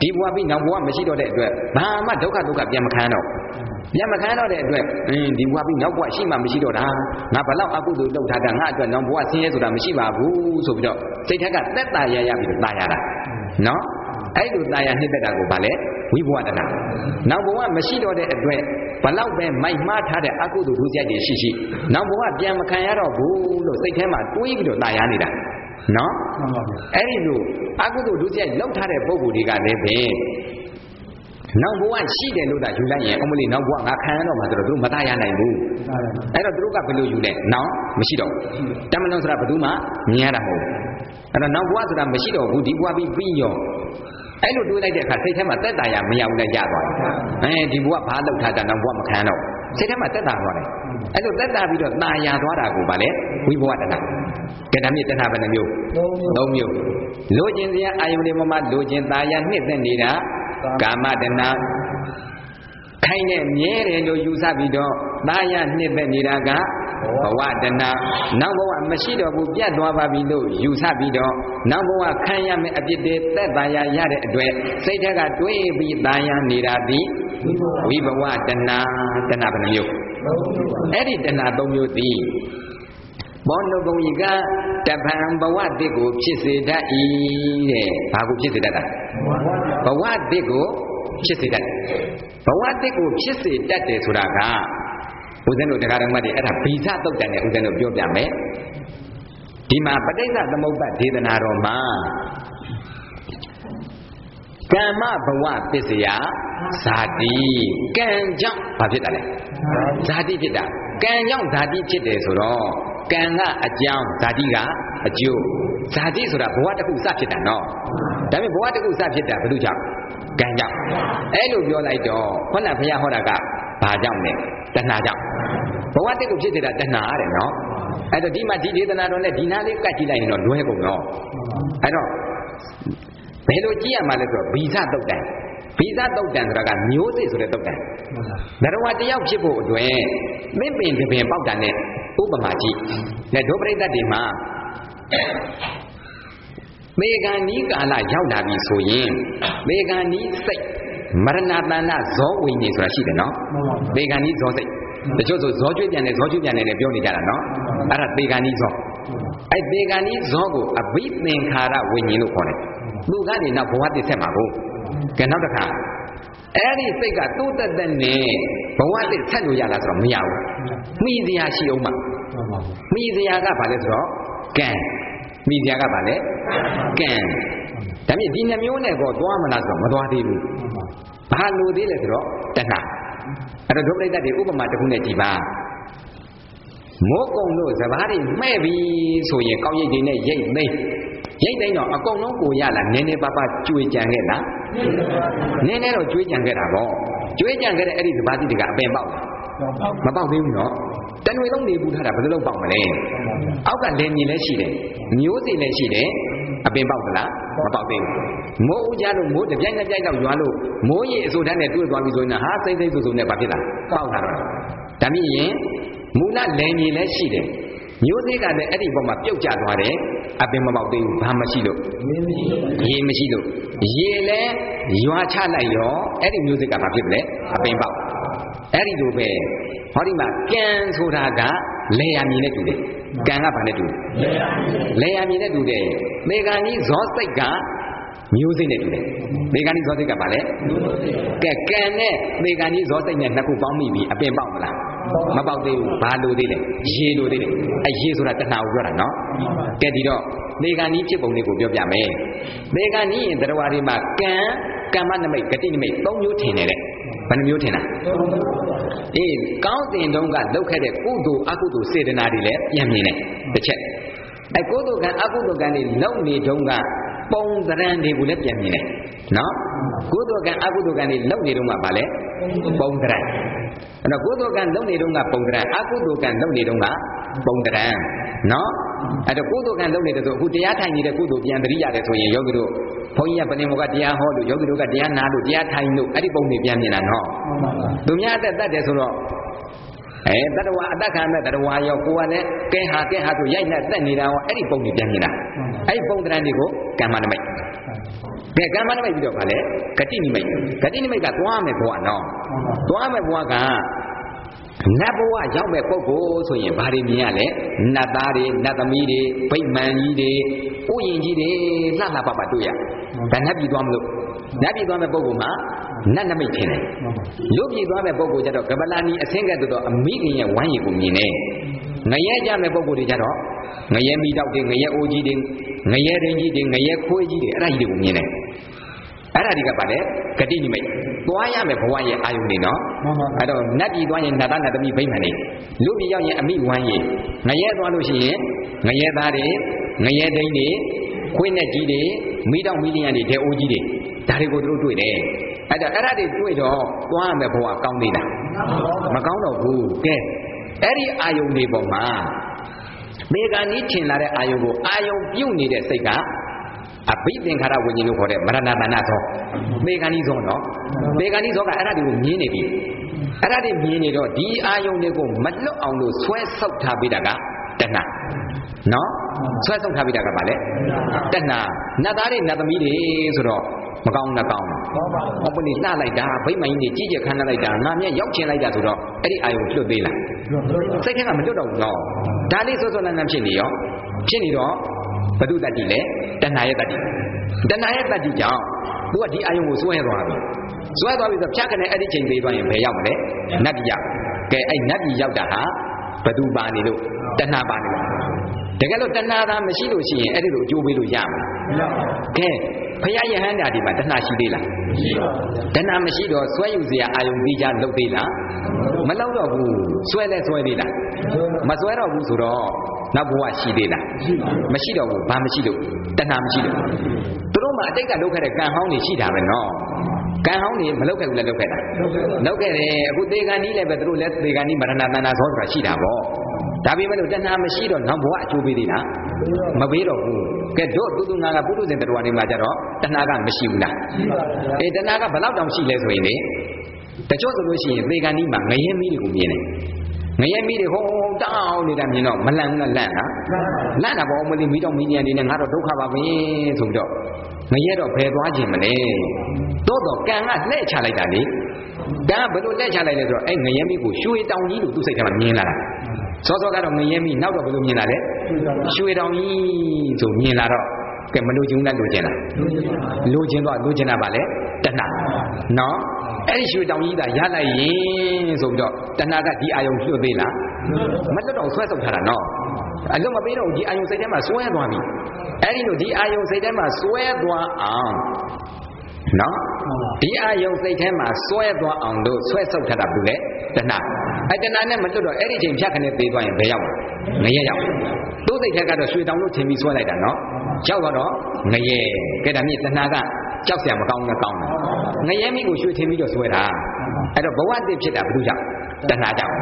ဒီဘဝပြီးနောက်ဘဝမရှိတော့တဲ့အတွက်ဘာမှဒုက္ခဒုက္ခပြန်မခံတော့ဘူး ပြန်မခံတော့တဲ့အတွက်အင်းဒီဘဝပြီးနောက်ဘဝရှိမှမရှိတော့တာငါဘလောက်အကုသိုလ်လောက်ထားတာငါအတွက်နောက်ဘဝဆင်းရဲဆိုတာမရှိပါဘူးဆိုပြီးတော့စိတ်ထက်ကသက်သာရရပြီးတော့ตายရတာနော်အဲ့လိုตายရနှစ်သက်တာကိုဗာလဲဝိဘဝတနာနောက်ဘဝမရှိတော့တဲ့အတွက်ဘလောက်ပဲမိုက်မှားထားတဲ့အကုသိုလ်ဒုစရိုက်တွေရှိရှိနောက်ဘဝပြန်မခံရတော့ဘူးလို့စိတ်ထဲမှာတွေးပြီးတော့ตายရနေတာနော်အဲ့ဒီလိုအကုသိုလ်ဒုစရိုက်လောက်ထားတဲ့ပုံကိုယ်တွေကလည်းပဲ နောက်ဘဝရှိတယ်လို့သာယူလိုက်ရင်အမလေးနောက်ဘဝငါခံရတော့မှာဆိုတော့သူတို့မသားရနိုင်ဘူးအဲ့တော့သူတို့ကဘယ်လိုယူလဲနောက်မရှိတော့တမန်တော်ဆိုတာဘယ်သူမှမြင်ရတာမဟုတ်အဲ့တော့နောက်ဘဝဆိုတာမရှိတော့ဘူးဒီဘဝပြီးပြီးရောအဲ့လိုတွေးလိုက်တဲ့အခါစိတ်ထဲမှာတက်တာရမရဘူးလည်းရသွားတယ်အဲဒီဘဝဘာလောက်ထားတာနောက်ဘဝမခံတော့စိတ်ထဲမှာတက်တာသွားတယ်အဲ့လိုတက်တာပြီးတော့ตาရသွားတာကိုဗာလဲဝိဘဝတဏကဲဒါမြင့်တဏဘယ်နှမျိုးသုံးမျိုးလိုချင်စရာအာယုန်တွေပေါ်မှာလိုချင်ตาရနှစ်သက်နေတာ ကာမတဏခိုင်းနဲ့မြဲတယ်လို့ယူဆပြီးတော့သာယနှစ်သက်နေတာကဘဝတဏနောက်ဘဝမရှိတော့ဘူးပြတ်သွားပါပြီလို့ယူဆပြီးတော့နောက်ဘဝခံရမယ့်အဖြစ်တွေသက်သာရရတဲ့အတွက်စိတ်ထက်ကတွေးပြီးသာယနေတာဒီဝိဘဝတဏတဏဘယ်နှမျိုးအဲ့ဒီတဏ၃မျိုးသည် ဘောနုကုံဤကတပံဘဝတစ်ကိုဖြစ်စေတတ်၏တဲ့ဘာကိုဖြစ်စေတတ်တာဘဝတစ်ကိုဖြစ်စေတတ်ဘဝတစ်ကိုဖြစ်စေတတ်တယ်ဆိုတာကဦးဇင်းတို့တရားဓမ္မတွေအဲ့ဒါဗီဇတုတ်တန်နဲ့ဦးဇင်းတို့ပြောပြမယ်ဒီမှာပဋိစ္စသမုပ္ပါဒေသနာတော်မှာကမ္မဘဝပစ္စယဇာတိကံကြောင့်ဘာဖြစ်တာလဲဇာတိဖြစ်တာကံကြောင့်ဇာတိဖြစ်တယ်ဆိုတော့ ကံကအကြောင်းဇာတိကအကျိုးဇာတိဆိုတာဘဝတစ်ခုစဖြစ်တာနော်ဒါပေမဲ့ဘဝတစ်ခုစဖြစ်တာဘယ်လိုကြောင့်ကံကြောင့်အဲ့လိုပြောလိုက်တော့ခုနဘုရားဟောတာကဘာကြောင့်လဲတဏှာကြောင့်ဘဝတစ်ခုဖြစ်နေတာတဏှာတဲ့နော်အဲ့တော့ဒီမှာဒီဒေသနာတော်နဲ့ဒီနာလေးကတ်ကြည့်လိုက်ရင်တော့လွဲကုန်တော့အဲ့တော့ဘယ်လိုကြည့်ရမှာလဲဆိုတော့ဗီဇတုတ်တန်ဗီဇတုတ်တန်ဆိုတာကမျိုးစေ့ဆိုတဲ့တုတ်တန်နရဝတယောက်ဖြစ်ဖို့အတွက်မင်းပင်တပင်ပေါက်တန်နဲ့ ဥပမာကြည့်နဲ့ဒုပရိသတ်တွေမှာမေဂန်နီးကာလရောက်လာပြီဆိုရင်မေဂန်နီးစိတ်မရဏတဏ္ဍဇောဝိညာဉ်ဆိုတာရှိတယ်နော်မေဂန်နီးဇောစိတ်တချို့ဆိုဇောကျွေးပြန်တယ်ဇောကျွေးပြန်တယ်လည်းပြောနေကြတာနော်အဲ့ဒါသေဂန်နီးဇောအဲ့သေဂန်နီးဇောကိုအဘိသင်္ခါရဝိညာဉ်လို့ခေါ်တယ်သူကနေနောက်ဘဝတည်ဆက်မှာကိုကဲနောက်တစ်ခါအဲ့ဒီစိတ်ကတိုးတက်တဲ့နဲ့ဘဝတည်ဆက်လို့ရလားဆိုတော့မရဘူးမိစရာရှိအောင်မှာ မိစရာကဘာလဲဆိုတော့ကံမိစရာကဘာလဲကံဒါမြင့်ဒီနှမျိုးနဲ့ကောသွားမလားဆိုတော့မသွားသေးဘူးဘာလို့သေးလဲဆိုတော့တဏှာအဲ့တော့ဒုပရိသတ်တွေဥပမာတစ်ခုနဲ့ကြည်ပါမိုးကုံတို့စဘာတွေမှဲ့ပြီဆိုရင်ကောင်းရိတ်တွေနဲ့ရိတ်သိမ့်ရိတ်သိမ့်တော့အကုန်လုံးကိုရလာနည်းနည်းပါးပါးကြွေကြံခဲ့လားနည်းနည်းတော့ကြွေကြံခဲ့တာပေါ့ကြွေကြံခဲ့တဲ့အဲ့ဒီစဘာတိတွေကအပင်ပေါက် မပေါက်သေးဘူးနော်တဏှွေလုံးနေဘူးထားတာဘယ်လိုလုပ်ပေါက်မလဲအောက်ကလယ်မြေလည်းရှိတယ်မျိုးစီလည်းရှိတယ်အပင်ပေါက်သလားမပေါက်သေးဘူးမိုးဦးကြလို့မိုးတပြိုင်တပြိုင်တော့ရွာလို့မိုးရေအစိုးတန်းနဲ့တွေ့သွားပြီဆိုရင်ဟာစိမ့်စိမ့်ဆူဆူနဲ့ဘာဖြစ်လာပေါက်လာတော့ဒါမြင်ရင်မူလလယ်မြေလည်းရှိတယ်မျိုးသေးကလည်းအဲ့ဒီဘောမှာပြုတ်ကျသွားတယ်အပင်မပေါက်သေးဘူးဘာမှရှိလို့ရေမရှိလို့ရေလည်းရွာချလိုက်ရောအဲ့ဒီမျိုးသေးကဘာဖြစ်မလဲအပင်ပေါက် အဲ့ဒီလိုပဲဟောဒီမှာကံဆိုတာကလေယာမြင်နဲ့တူတယ်ကံကဘာနဲ့တူလဲလေယာမြင်နဲ့တူတယ်မေဂန်ကြီးဇောစိတ်ကမျိုးစိတ်နဲ့တူတယ်မေဂန်ကြီးဇောစိတ်ကဘာလဲကဲကံနဲ့မေဂန်ကြီးဇောစိတ်နဲ့နှစ်ခုပေါင်းမိပြီအပင်ပေါက်မလားမပေါက်သေးဘူးဘာလို့သေးလဲရေလို့သေးတယ်အဲရေဆိုတာတဏှာကိုပြောတာနော်ကဲဒီတော့မေဂန်ကြီးဖြစ်ပုံလေးကိုပြောပြမယ်မေဂန်ကြီးရင်တရားတွေမှာကံကမ္မနမိတ်ဂတိနမိတ်သုံးမျိုးထင်တယ်တဲ့ ဘယ်နှမျိုးထင်တာအေးကောင်းစဉ်တုန်းကလုပ်ခဲ့တဲ့ကုသိုလ်အကုသိုလ်စေတနာတွေလည်းပြန်မြင်တယ်တစ်ချက်အဲကုသိုလ်ကံအကုသိုလ်ကံတွေလုပ်နေတုန်းကပုံသဏ္ဍာန်တွေကိုလည်းပြန်မြင်တယ်နော်ကုသိုလ်ကံအကုသိုလ်ကံတွေလုပ်နေတုန်းကဘာလဲပုံသဏ္ဍာန်အဲ့တော့ကုသိုလ်ကံလုပ်နေတုန်းကပုံသဏ္ဍာန်အကုသိုလ်ကံလုပ်နေတုန်းကပုံသဏ္ဍာန်နော် အဲ့တော့ကုသိုလ်ကံလုပ်နေတယ်ဆိုအခုတရားထိုင်နေတဲ့ကုသိုလ်ပြန်တရိရတယ်ဆိုရင်ယောဂီတို့ဘုန်းကြီးကပလင်ဘောကတရားဟောလို့ယောဂီတို့ကတရားနာလို့တရားထိုင်လို့အဲ့ဒီပုံတွေပြန်မြင်တာနော်သူများအသက်တတ်တယ်ဆိုတော့အဲတတဝအတ္တခံမဲ့တတဝရောကိုကလည်းကဲဟာကဲဟာဆိုရိုက်နဲ့တက်နေတာရောအဲ့ဒီပုံတွေပြန်မြင်တာအဲ့ဒီပုံတရံတွေကိုကမ္မနမိတ်ကဲကမ္မနမိတ်ပြီးတော့ဗာလဲဂတိနိမိတ်ဂတိနိမိတ်ကသွားမယ်ဘဝနော်သွားမယ်ဘဝက နတ်ဘဝရောက်မဲ့ပုဂ္ဂိုလ်ဆိုရင်ဘာတွေမြင်ရလဲနတ်သားတွေနတ်သမီးတွေဗိမာန်ကြီးတွေဥယျင်ကြီးတွေလှလှပပတွေ့ရဒါနတ်ပြည်သွားမလို့နတ်ပြည်သွားမဲ့ပုဂ္ဂိုလ်မှာနတ်နမိတ်ထင်တယ်လူပြည်သွားမဲ့ပုဂ္ဂိုလ်ကျတော့ကပလာနီအဆင်းကဲ့သို့သောအမိခင်ရဲ့ဝမ်းရည်ကိုမြင်တယ်ငရဲကြမဲ့ပုဂ္ဂိုလ်တွေကျတော့ငရဲမိတောက်တွေငရဲအိုးကြီးတွေငရဲရင်းကြီးတွေငရဲခွေးကြီးတွေအဲ့ဒါကြီးတွေကိုမြင်တယ်အဲ့ဒါတွေကပါလေဂတိနိမိတ် သွားရမယ်ဘဝရဲ့အာယုန်နေနော်အဲ့တော့နတ်ပြည်သွားရင်နတ်သားနတ်သမီးဗိမ္မာန်နေလူပြည်ရောက်ရင်အမိဝမ်းရည်ငရဲသွားလို့ရှိရင်ငရဲသားတွေငရဲဒိန်းတွေခွေးနဲ့ကြီးတွေမိတောက်မိလျံတွေဒဲအိုးကြီးတွေဒါတွေကိုသူတို့တွေ့တယ်အဲ့ဒါအဲ့ဒါတွေတွေ့တော့သွားရမယ်ဘဝကောင်းသေးလားမကောင်းတော့ဘူးကဲအဲ့ဒီအာယုန်တွေပေါ်မှာမေဂာနီးထင်လာတဲ့အာယုန်ကိုအာယုန်ပြုတ်နေတဲ့စိတ်က အဘိသင်္ခါရဝิญဉ်လို့ခေါ်တဲ့မရဏတဏ္ဍသောမေဂာနီးသောနော်မေဂာနီးသောကအဲ့ဒါတွေကိုမြင်နေပြီအဲ့ဒါတွေမြင်နေတော့ဒီအာယုန်တွေကိုမလွတ်အောင်လို့ဆွဲဆုပ်ထားပေးတာကတဏှာနော်ဆွဲဆုပ်ထားပေးတာကဘာလဲတဏှာနတ်သားတွေနတ်သမီးတွေဆိုတော့မကောင်းနဲ့ကောင်းတယ်။ဟောပနိလှလိုက်တာဗိမ္မာန်ကြီးကြီးကျယ်ခမ်းလိုက်တာငါမြတ်ရောက်ချင်လိုက်တာဆိုတော့အဲ့ဒီအာယုံလွတ်သေးလား။စိတ်ထဲကမလွတ်တော့ဘူးနော်။ဒါလေးစောစောနန်းနန်းဖြစ်နေရောဖြစ်နေတော့ ဘုဒ္ဓတတ္တိလေတဏှာရဲ့တတ္တိတဏှာရဲ့တတ္တိကြောင့်သူကဒီအာယုံကိုစွဲသွားပြီစွဲသွားပြီဆိုဖြတ်ကနေအဲ့ဒီချိန်သေးသွားရင်ဘယ်ရောက်မလဲနတ်ပြည်ရောက်ကဲအဲ့နတ်ပြည်ရောက်တာဟာဘသူပါနေလို့တဏှာပါနေလို့တကယ်လို့တဏှာသာမရှိလို့ရှိရင်အဲ့ဒီလိုအကျိုးပေးလို့ရမှာကဲဖရာယဟန္တာဒီမှာတဏှာရှိသေးလားမရှိပါဘူးတဏှာမရှိတော့စွဲယူစရာအာယုံပြီးကြလုပ်သေးလားမလောက်တော့ဘူးစွဲလဲစွဲသေးလားမစွဲတော့ဘူးဆိုတော့ နောက်ဘဝရှိသေးလားမရှိတော့ဘူးဘာမရှိလို့တဏှာမရှိလို့သူတို့မှအတိတ်ကလုပ်ခဲ့တဲ့ကံဟောင်းတွေရှိတာပဲနော်ကံဟောင်းတွေမလုပ်ခဲ့ဘူးလားလုပ်ခဲ့တာလုပ်ခဲ့တယ်အခုသေကံကြီးလည်းပဲသူတို့လည်းသေကံကြီးမရဏတဏ္ဍာသောဆိုတာရှိတာပေါ့ဒါပေမဲ့လို့တဏှာမရှိတော့နောက်ဘဝအကျိုးပေးသေးလားမပေးတော့ဘူးကဲတို့တူတူငါကပုထုဇဉ်တရားတွေမှာကြတော့တဏှာကမရှိဘူးလားအေးတဏှာကဘယ်လောက်တောင်ရှိလဲဆိုရင်လေတချို့ဆိုလို့ရှိရင်သေကံကြီးမှာငရဲမီးတွေကိုမြင်တယ် ငရဲမီးတွေဟိုးတောင်းနေတာမြင်တော့မလန့်ဘူးလားလန့်လားလန့်တာပေါ့မလေးမီးတော့မီးညံနေနဲ့ငါတော့ဒုက္ခပါပဲဆိုပြီးတော့ငရဲတော့ဘယ်သွားခြင်းမလဲတော့တော့ကံကလှည့်ချလိုက်တာလေကံကဘယ်လိုလှည့်ချလိုက်လဲဆိုတော့အဲ့ငရဲမီးကိုရွှေတောင်ကြီးလို့သူ့စိတ်ထဲမှာမြင်လာတာစောစောကတော့ငရဲမီးနောက်တော့ဘယ်လိုမြင်လာလဲရွှေတောင်ကြီးဆိုမြင်လာတော့ကဲမလို့ခြင်းနဲ့လိုချင်လားလိုချင်တော့လိုချင်တာပါလေတဏှာနော် အဲ့ဒီရွှေတောင်ကြီးသာရလိုက်ရင်ဆိုပြီးတော့တဏှာကဒီအာယုံလွတ်သေးလားမလွတ်တော့ဆွဲထုတ်ထားတာနော်အလုံးမပေးတော့ဒီအာယုံစိတ်ထဲမှာဆွဲသွားပြီအဲ့ဒီလိုဒီအာယုံစိတ်ထဲမှာဆွဲသွားအောင်နော်ဒီအာယုံစိတ်ထဲမှာဆွဲသွားအောင်လို့ဆွဲဆုပ်ထတာဘူးလေတဏအဲ့တဏနဲ့မတွတ်တော့အဲ့ဒီချိန်ဖြတ်ခနဲ့သေးသွားရင်ဘယ်ရောက်လဲငရဲရောက်သူ့စိတ်ထဲကတော့ရွှေတောင်လို့ထင်ပြီးဆွဲလိုက်တာနော်ကြောက်တော့ငရဲကဲဒါမြင့်တဏကကြောက်စရာမကောင်းနဲ့ကောင်းတယ် ငရဲမိကိုရွှေထင်ပြီးတော့ဆွဲတာအဲ့တော့ဘဝတည်ဖြစ်တာဘယ်လိုကြောင့်တဏှာကြောင့်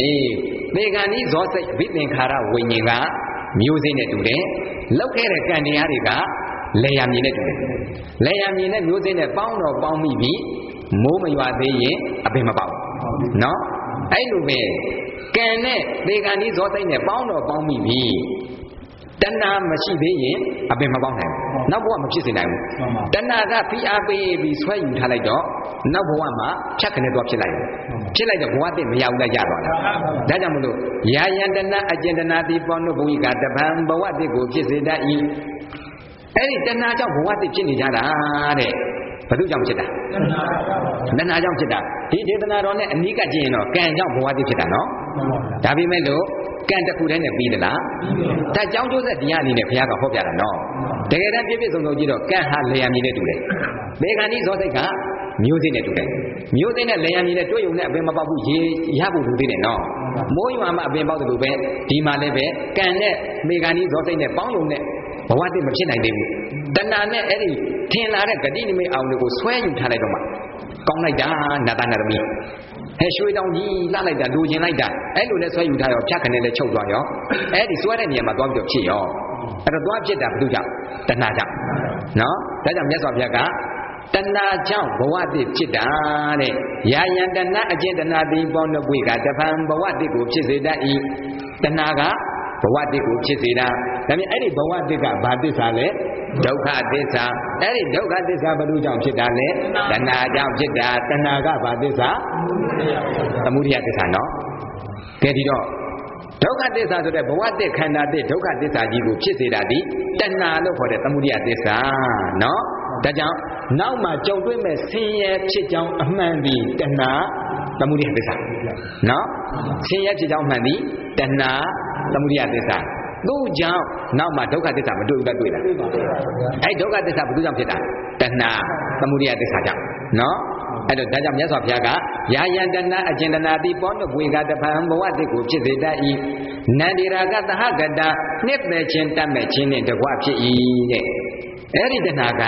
အေးသေကံဤဇောစိတ်ဝိသင်္ခါရဝိညာဉ်ကမျိုးစိနဲ့တူတယ်လောက်ခဲ့တဲ့ကံတရားတွေကလေယာမြင်နဲ့တူတယ်လေယာမြင်နဲ့မျိုးစိနဲ့ပေါင်းတော့ပေါင်းမိပြီမိုးမရွာသေးရင်အပင်မပေါက်နော်အဲ့လိုပဲကံနဲ့သေကံဤဇောစိတ်နဲ့ပေါင်းတော့ပေါင်းမိပြီ တဏှာမရှိသေးရင်အပင်မပေါက်နိုင်ဘူးနောက်ဘဝမဖြစ်စေနိုင်ဘူးတဏှာကဖိအားပေးပြီးဆွဲယူထားလိုက်တော့နောက်ဘဝမှာဖြတ်ကနေတော့ဖြစ်လိုက်တယ်ဖြစ်လိုက်တော့ဘဝတည်းမရဘူးလားရသွားတာဒါကြောင့်မလို့ယာယံတဏအကျဉ်တဏတိပေါနုဘဝိကတပံဘဝတည်းကိုဖြစ်စေတတ်၏အဲ့ဒီတဏှာကြောင့်ဘဝတည်းဖြစ်နေကြတာတဲ့ဘယ်သူကြောင့်ဖြစ်တာတဏှာကြောင့်ဖြစ်တာဒီဒေသနာတော်နဲ့အနိကကျင့်ရင်တော့ကံကြောင့်ဘဝတည်းဖြစ်တာနော်ဒါပေမဲ့လို့ ကံတစ်ခုတည်းနဲ့ပြီးသလားဒါကြောင်းကျိုးဆက်တရားအနေနဲ့ဘုရားကဟောပြတာနော်တကယ်တမ်းပြည့်ပြည့်စုံစုံကြည့်တော့ကံဟာလေယာဉ်မြည်နဲ့တူတယ်ဘေကံဤဇောစိတ်ကမျိုးစိနဲ့တူတယ်မျိုးစိနဲ့လေယာဉ်မြည်နဲ့တွေ့ုံနဲ့အပင်မပေါက်ဘူးရေရဖို့လူသေးတယ်နော်မိုးရွာမှအပင်ပေါက်တယ်လို့ပဲဒီမှာလည်းပဲကံနဲ့မေဂာနီဇောစိတ်နဲ့ပေါင်းယုံနဲ့ဘဝတည်းမဖြစ်နိုင်သေးဘူးတဏှာနဲ့အဲ့ဒီထင်လာတဲ့ဂတိနိမိတ်အောင်တွေကိုဆွဲယူထားလိုက်တော့မှကောင်းလိုက်တာနာတနာသမီး ဟဲ့ရွှေတောင်ကြီးလှလိုက်တာလူကျင်လိုက်တာအဲ့လိုနဲ့ဆွဲယူထားရောဖြတ်ခနဲ့လည်းချုပ်သွားရောအဲ့ဒီဆွဲတဲ့နေရာမှာသွားပြီးတော့ဖြစ်ရောအဲ့တော့သွားဖြစ်တာဘယ်သူကြောင့်တဏှာကြောင့်နော်ဒါကြောင့်မြတ်စွာဘုရားကတဏှာကြောင့်ဘဝတည်ဖြစ်တာတဲ့ယာယံတဏှာအကျင့်တဏှာတိပေါနှုတ်ွေကတဖန်ဘဝတည်ကိုဖြစ်စေတတ်၏တဏှာက ဘဝတည်ကိုဖြစ်စေတာဒါပြန်အဲ့ဒီဘဝတည်ကဘာသစ္စာလဲဒုက္ခသစ္စာအဲ့ဒီဒုက္ခသစ္စာဘယ်လိုကြောင့်ဖြစ်တာလဲတဏှာကြောင့်ဖြစ်တာတဏှာကဘာသစ္စာသမုဒိယသစ္စာနော်ကဲဒီတော့ဒုက္ခသစ္စာဆိုတဲ့ဘဝတည်ခန္ဓာတည်ဒုက္ခသစ္စာကြီးကိုဖြစ်စေတာဒီတဏှာလို့ခေါ်တဲ့သမုဒိယသစ္စာနော်ဒါကြောင့်နောက်မှာကြုံတွေ့မဲ့ဆင်းရဲဖြစ်ကြောင်းအမှန်ဒီတဏှာသမုဒိယသစ္စာနော်ဆင်းရဲဖြစ်ကြောင်းမှန်ဒီတဏှာ သမုဒိယသစ္စာသူ့ကြောင့်နောက်မှာဒုက္ခသစ္စာမတွေ့ဘူးလားတွေ့လားအဲဒုက္ခသစ္စာဘယ်သူကြောင့်ဖြစ်တာတဏှာသမုဒိယသစ္စာကြောင့်နော်အဲ့တော့ဒါကြောင့်မြတ်စွာဘုရားကယာယံတဏအကျဉ်တနာတိပောနဘွေကတဖန်ဘဝတိကိုဖြစ်စေတတ်၏နန္ဒီရာကသဟကတနှစ်သက်ခြင်းတတ်မဲ့ခြင်းနဲ့တကွဖြစ်၏တဲ့အဲ့ဒီတဏက